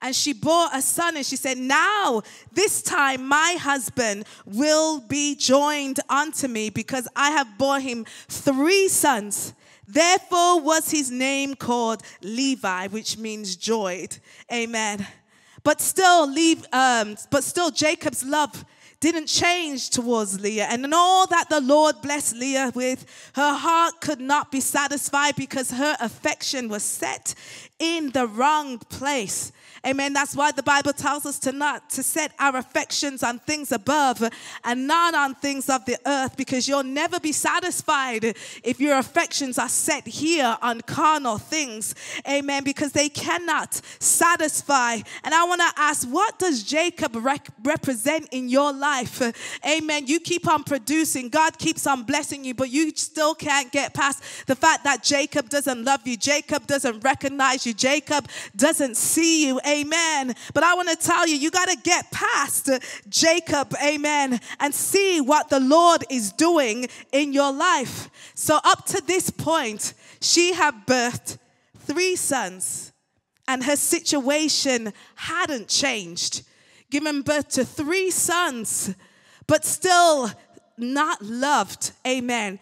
And she bore a son, and she said, Now, this time my husband will be joined unto me because I have bore him three sons. Therefore was his name called Levi, which means joyed. Amen. But still, leave, um, but still, Jacob's love didn't change towards Leah. And in all that the Lord blessed Leah with, her heart could not be satisfied because her affection was set in the wrong place. Amen. That's why the Bible tells us to not to set our affections on things above and not on things of the earth because you'll never be satisfied if your affections are set here on carnal things. Amen. Because they cannot satisfy. And I want to ask, what does Jacob rec- represent in your life? Amen. You keep on producing, God keeps on blessing you, but you still can't get past the fact that Jacob doesn't love you, Jacob doesn't recognize you, Jacob doesn't see you. Amen. But I want to tell you, you got to get past Jacob. Amen. And see what the Lord is doing in your life. So, up to this point, she had birthed three sons, and her situation hadn't changed. Given birth to three sons, but still not loved. Amen.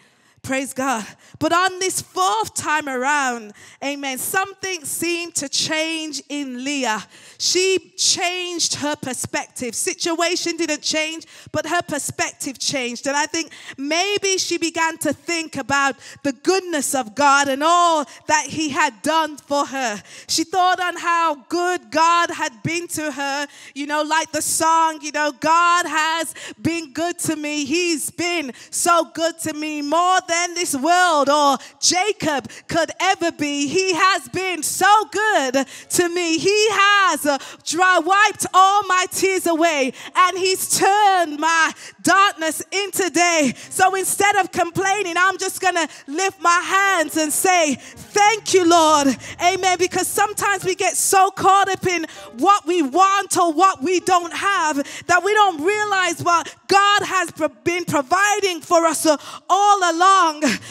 Praise God. But on this fourth time around, amen, something seemed to change in Leah. She changed her perspective. Situation didn't change, but her perspective changed. And I think maybe she began to think about the goodness of God and all that He had done for her. She thought on how good God had been to her, you know, like the song, you know, God has been good to me. He's been so good to me more than than this world or Jacob could ever be. He has been so good to me. He has uh, dry wiped all my tears away and he's turned my darkness into day. So instead of complaining, I'm just going to lift my hands and say, Thank you, Lord. Amen. Because sometimes we get so caught up in what we want or what we don't have that we don't realize what God has been providing for us uh, all along.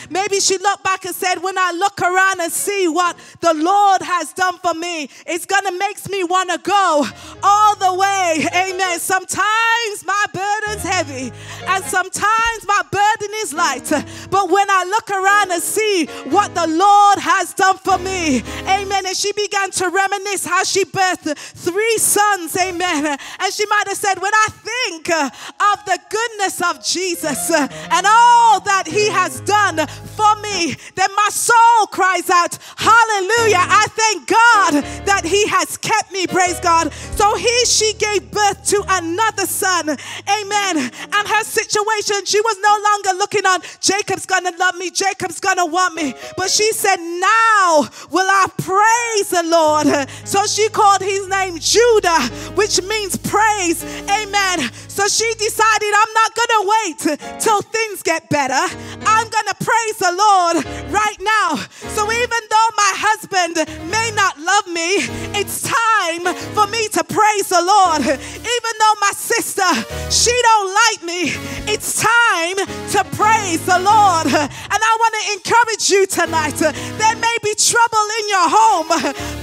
Maybe she looked back and said, When I look around and see what the Lord has done for me, it's going to make me want to go all the way. Amen. Sometimes my burden's heavy and sometimes my burden is light. But when I look around and see what the Lord has done for me, amen. And she began to reminisce how she birthed three sons, amen. And she might have said, When I think of the goodness of Jesus and all that he has done for me, then my soul cries out, Hallelujah. I thank God that He has kept me. Praise God. So he, she gave birth to another son. Amen. And her situation, she was no longer looking on, Jacob's gonna love me, Jacob's gonna want me. But she said, Now will I praise the Lord. So she called his name Judah, which means praise. Amen. So she decided, I'm not going to wait till things get better. I'm going to praise the Lord right now. So even though my husband may not love me, it's time for me to praise the Lord. Even though my sister, she don't like me, it's time to praise the Lord. And I want to encourage you tonight. There may be trouble in your home,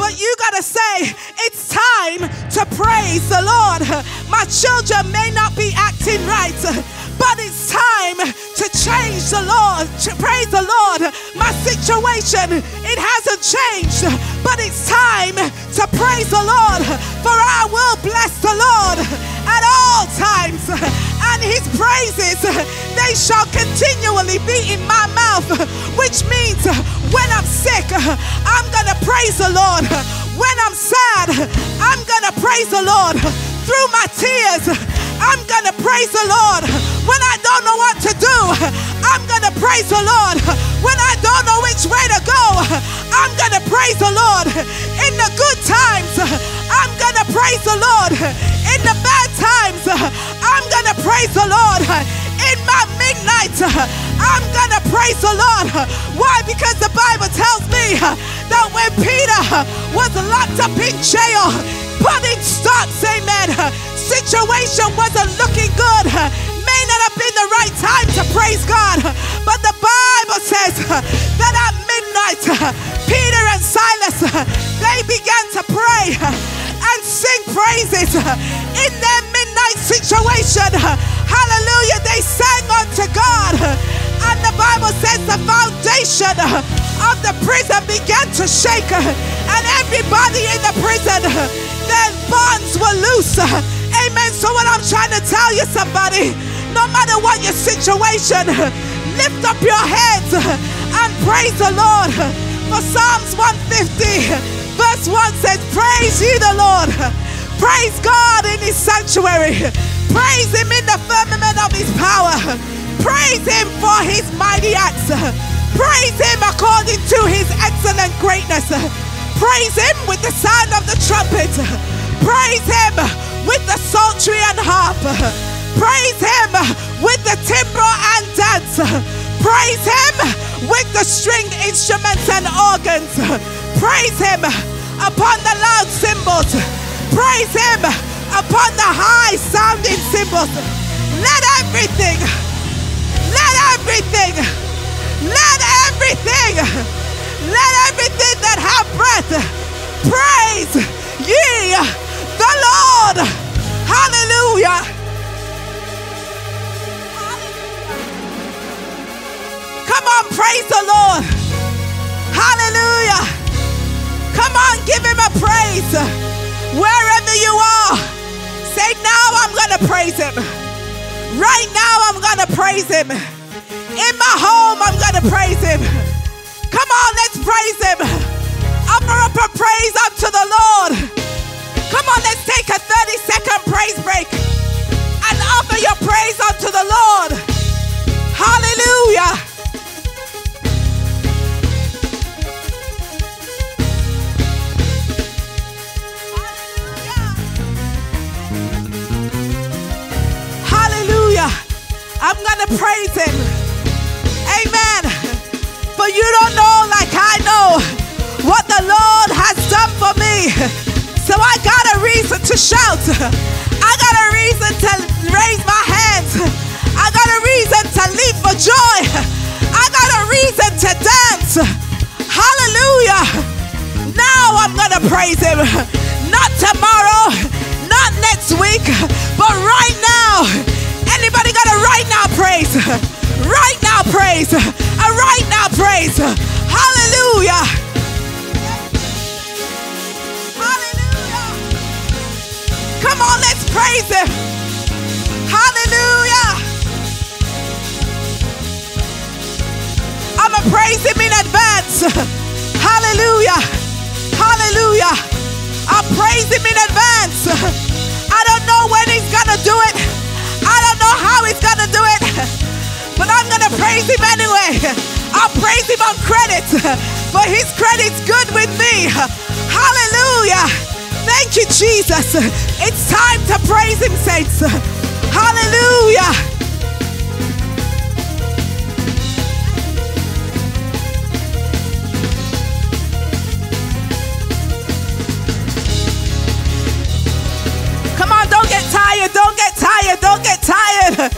but you got to say, it's time to praise the Lord. My children may not be acting right, but it's time to change the Lord. To praise the Lord. My situation, it hasn't changed, but it's time to praise the Lord. For I will bless the Lord at all times, and his praises, they shall continually be in my mouth, which means when I'm sick, I'm gonna praise the Lord. When I'm sad, I'm gonna praise the Lord. Through my tears, I'm gonna praise the Lord. When I don't know what to do, I'm gonna praise the Lord. When I don't know which way to go, I'm gonna praise the Lord. In the good times, I'm gonna praise the Lord. In the bad times, I'm gonna praise the Lord. In my midnight, I'm gonna praise the Lord. Why? Because the Bible tells me that when Peter was locked up in jail, putting stops, amen. Situation wasn't looking good. May not have been the right time to praise God, but the Bible says that at midnight, Peter and Silas they began to pray and sing praises in their midnight situation. Hallelujah! They sang unto God, and the Bible says the foundation of the prison began to shake, and everybody in the prison, their bonds were loose. Amen. So, what I'm trying to tell you, somebody, no matter what your situation, lift up your heads and praise the Lord. For Psalms 150, verse 1 says, Praise ye the Lord. Praise God in his sanctuary. Praise him in the firmament of his power. Praise him for his mighty acts. Praise him according to his excellent greatness. Praise him with the sound of the trumpet. Praise him with the psaltery and harp. Praise him with the timbrel and dance. Praise him with the string instruments and organs. Praise him upon the loud cymbals. Praise him upon the high sounding cymbals. Let everything, let everything, let everything, let everything that have breath praise ye the Lord. Hallelujah. Come on, praise the Lord. Hallelujah. Come on, give him a praise. Wherever you are, say, Now I'm going to praise him. Right now, I'm going to praise him. In my home, I'm going to praise him. Come on, let's praise him. Offer up a praise unto the Lord. Come on, let's take a 30 second praise break and offer your praise unto the Lord. Hallelujah. I'm going to praise him. Amen. For you don't know like I know what the Lord has done for me. So I got a reason to shout. I got a reason to raise my hands. I got a reason to leap for joy. I got a reason to dance. Hallelujah. Now I'm going to praise him. Not tomorrow, not next week, but right now. Anybody got a right now praise? (laughs) Right now praise. A right now praise. Hallelujah. Hallelujah. Come on, let's praise him. Hallelujah. I'm going to praise him in advance. (laughs) Hallelujah. Hallelujah. I'll praise him in advance. (laughs) I don't know when he's to do it. Know how he's going to do it. (laughs) But I'm going to praise him anyway. (laughs) I'll praise him on credit. (laughs) but his credit's good with me. Hallelujah. Thank you, Jesus. It's time to praise Him, saints. Hallelujah. Tired, don't get tired.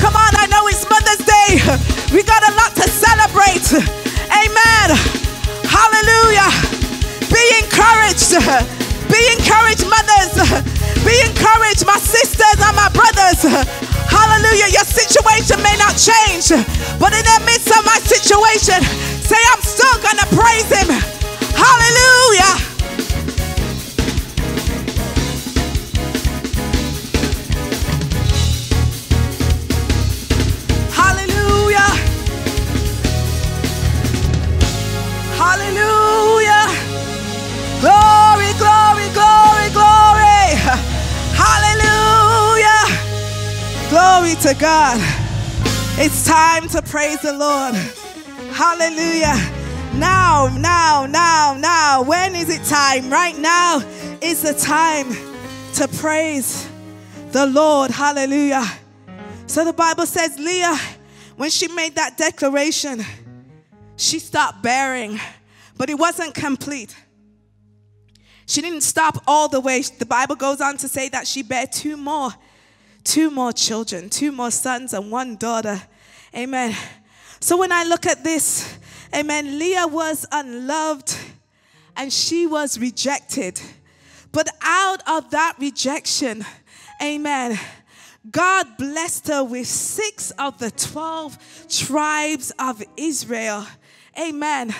Come on, I know it's Mother's Day. We got a lot to celebrate. Amen. Hallelujah. Be encouraged. Be encouraged, mothers. Be encouraged, my sisters and my brothers. Hallelujah. Your situation may not change, but in the midst of my situation, say, I'm still going to praise Him. Hallelujah. Hallelujah. To God. It's time to praise the Lord. Hallelujah. Now, now, now, now. When is it time? Right now is the time to praise the Lord. Hallelujah. So the Bible says Leah, when she made that declaration, she stopped bearing, but it wasn't complete. She didn't stop all the way. The Bible goes on to say that she bare two more, two more children, two more sons and one daughter. Amen. So when I look at this, amen, Leah was unloved and she was rejected. But out of that rejection, amen, God blessed her with six of the 12 tribes of Israel. Amen.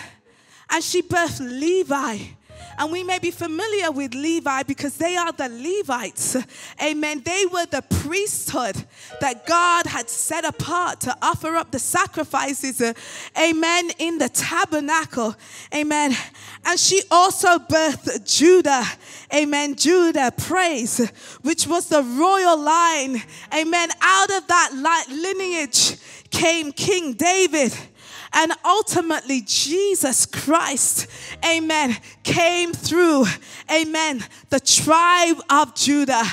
And she birthed Levi. And we may be familiar with Levi because they are the Levites. Amen. They were the priesthood that God had set apart to offer up the sacrifices. uh, amen. In the tabernacle. Amen. And she also birthed Judah. Amen. Judah, praise, which was the royal line. Amen. Out of that lineage came King David. And ultimately, Jesus Christ, amen, came through, amen, the tribe of Judah.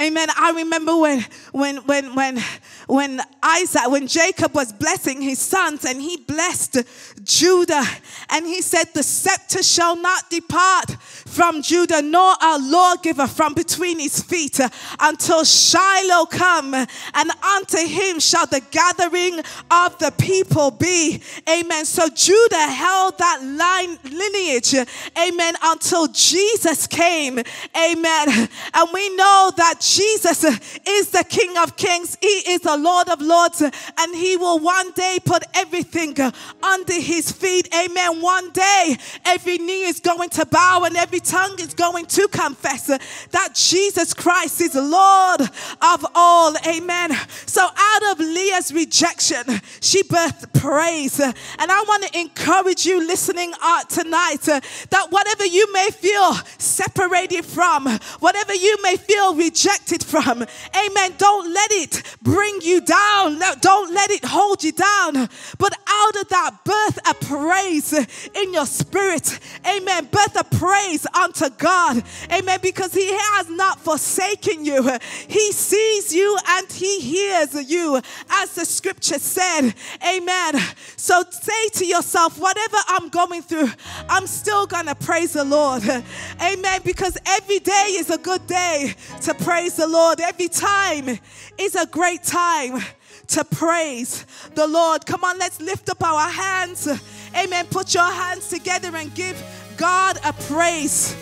Amen. I remember when, when, when, when, when Isaac, when Jacob was blessing his sons and he blessed Judah and he said, The scepter shall not depart from Judah, nor a lawgiver from between his feet uh, until Shiloh come, and unto him shall the gathering of the people be. Amen. So Judah held that line lineage, amen, until Jesus came. Amen. And we know that Jesus is the King of Kings, He is the Lord of Lords, and He will one day put everything under His feet. Amen. One day, every knee is going to bow and every tongue is going to confess that Jesus Christ is Lord of all. Amen. So, out of Leah's rejection, she birthed praise. And I want to encourage you listening uh, tonight uh, that whatever you may feel separated from, whatever you may feel rejected from, amen, don't let it bring you down. Don't let it hold you down. But out of that, birth a praise in your spirit. Amen. Birth a praise unto God. Amen. Because He has not forsaken you, He sees you and He hears you, as the scripture said. Amen. So say to yourself, whatever I'm going through, I'm still going to praise the Lord. Amen. Because every day is a good day to praise the Lord. Every time is a great time to praise the Lord. Come on, let's lift up our hands. Amen. Put your hands together and give God a praise.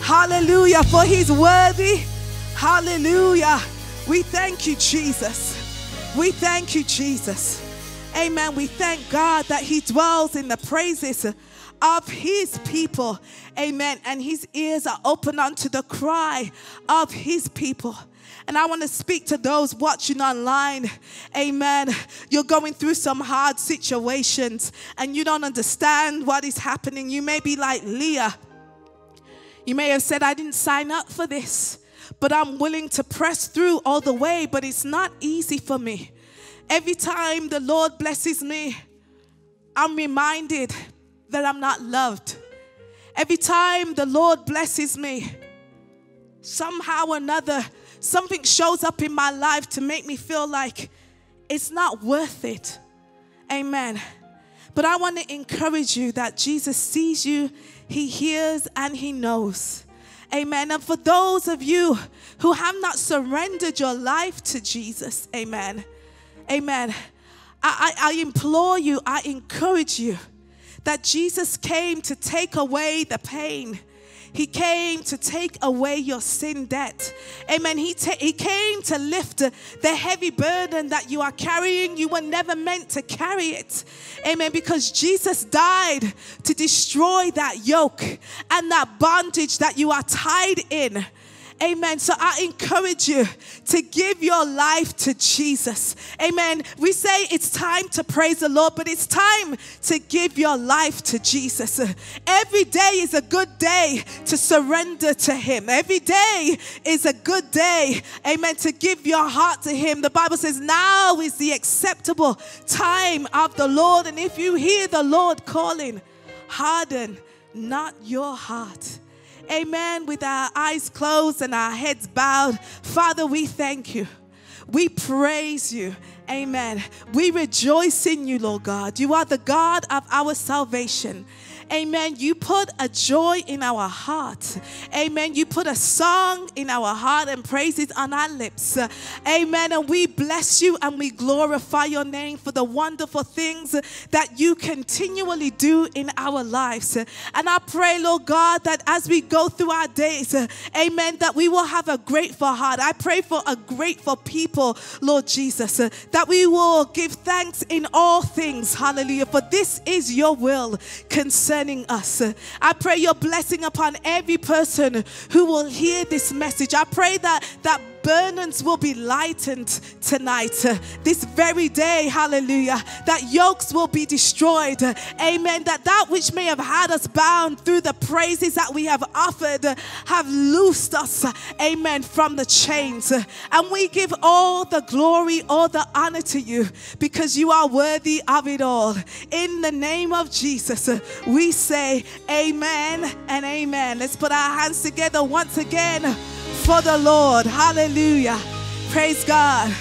Hallelujah. For He's worthy. Hallelujah. We thank you, Jesus. We thank you, Jesus. Amen. We thank God that He dwells in the praises of His people. Amen. And His ears are open unto the cry of His people. And I want to speak to those watching online. Amen. You're going through some hard situations and you don't understand what is happening. You may be like Leah. You may have said, I didn't sign up for this, but I'm willing to press through all the way, but it's not easy for me. Every time the Lord blesses me, I'm reminded that I'm not loved. Every time the Lord blesses me, somehow or another, something shows up in my life to make me feel like it's not worth it. Amen. But I want to encourage you that Jesus sees you, He hears, and He knows. Amen. And for those of you who have not surrendered your life to Jesus, amen. Amen. I, I, I implore you, I encourage you that Jesus came to take away the pain. He came to take away your sin debt. Amen. He, he came to lift the heavy burden that you are carrying. You were never meant to carry it. Amen. Because Jesus died to destroy that yoke and that bondage that you are tied in. Amen. So I encourage you to give your life to Jesus. Amen. We say it's time to praise the Lord, but it's time to give your life to Jesus. Every day is a good day to surrender to Him. Every day is a good day, amen, to give your heart to Him. The Bible says, Now is the acceptable time of the Lord. And if you hear the Lord calling, harden not your heart. Amen. With our eyes closed and our heads bowed. Father, we thank you. We praise you. Amen. We rejoice in you, Lord God. You are the God of our salvation. Amen. You put a joy in our heart. Amen. You put a song in our heart and praises on our lips. Amen. And we bless you and we glorify your name for the wonderful things that you continually do in our lives. And I pray, Lord God, that as we go through our days, amen, that we will have a grateful heart. I pray for a grateful people, Lord Jesus, that we will give thanks in all things. Hallelujah. For this is your will concerning concerning us. I pray your blessing upon every person who will hear this message. I pray that that burdens will be lightened tonight, uh, this very day. Hallelujah. That yokes will be destroyed. Amen. That that which may have had us bound through the praises that we have offered uh, have loosed us. Amen. From the chains. And we give all the glory, all the honor to you because you are worthy of it all. In the name of Jesus, uh, we say amen and amen. Let's put our hands together once again for the Lord. Hallelujah. Praise God.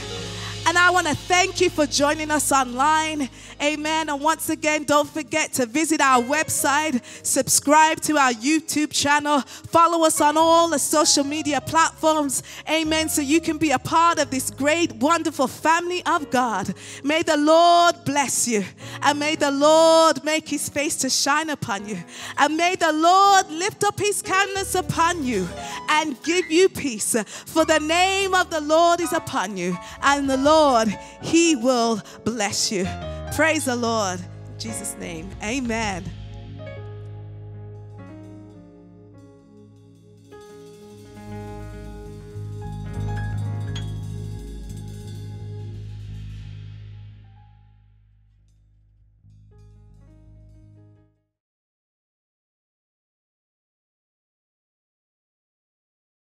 And I want to thank you for joining us online. Amen. And once again, don't forget to visit our website, subscribe to our YouTube channel, follow us on all the social media platforms. Amen. So you can be a part of this great, wonderful family of God. May the Lord bless you. And may the Lord make his face to shine upon you. And may the Lord lift up his countenance upon you and give you peace. For the name of the Lord is upon you. And the Lord, he will bless you. Praise the Lord. In Jesus' name. Amen.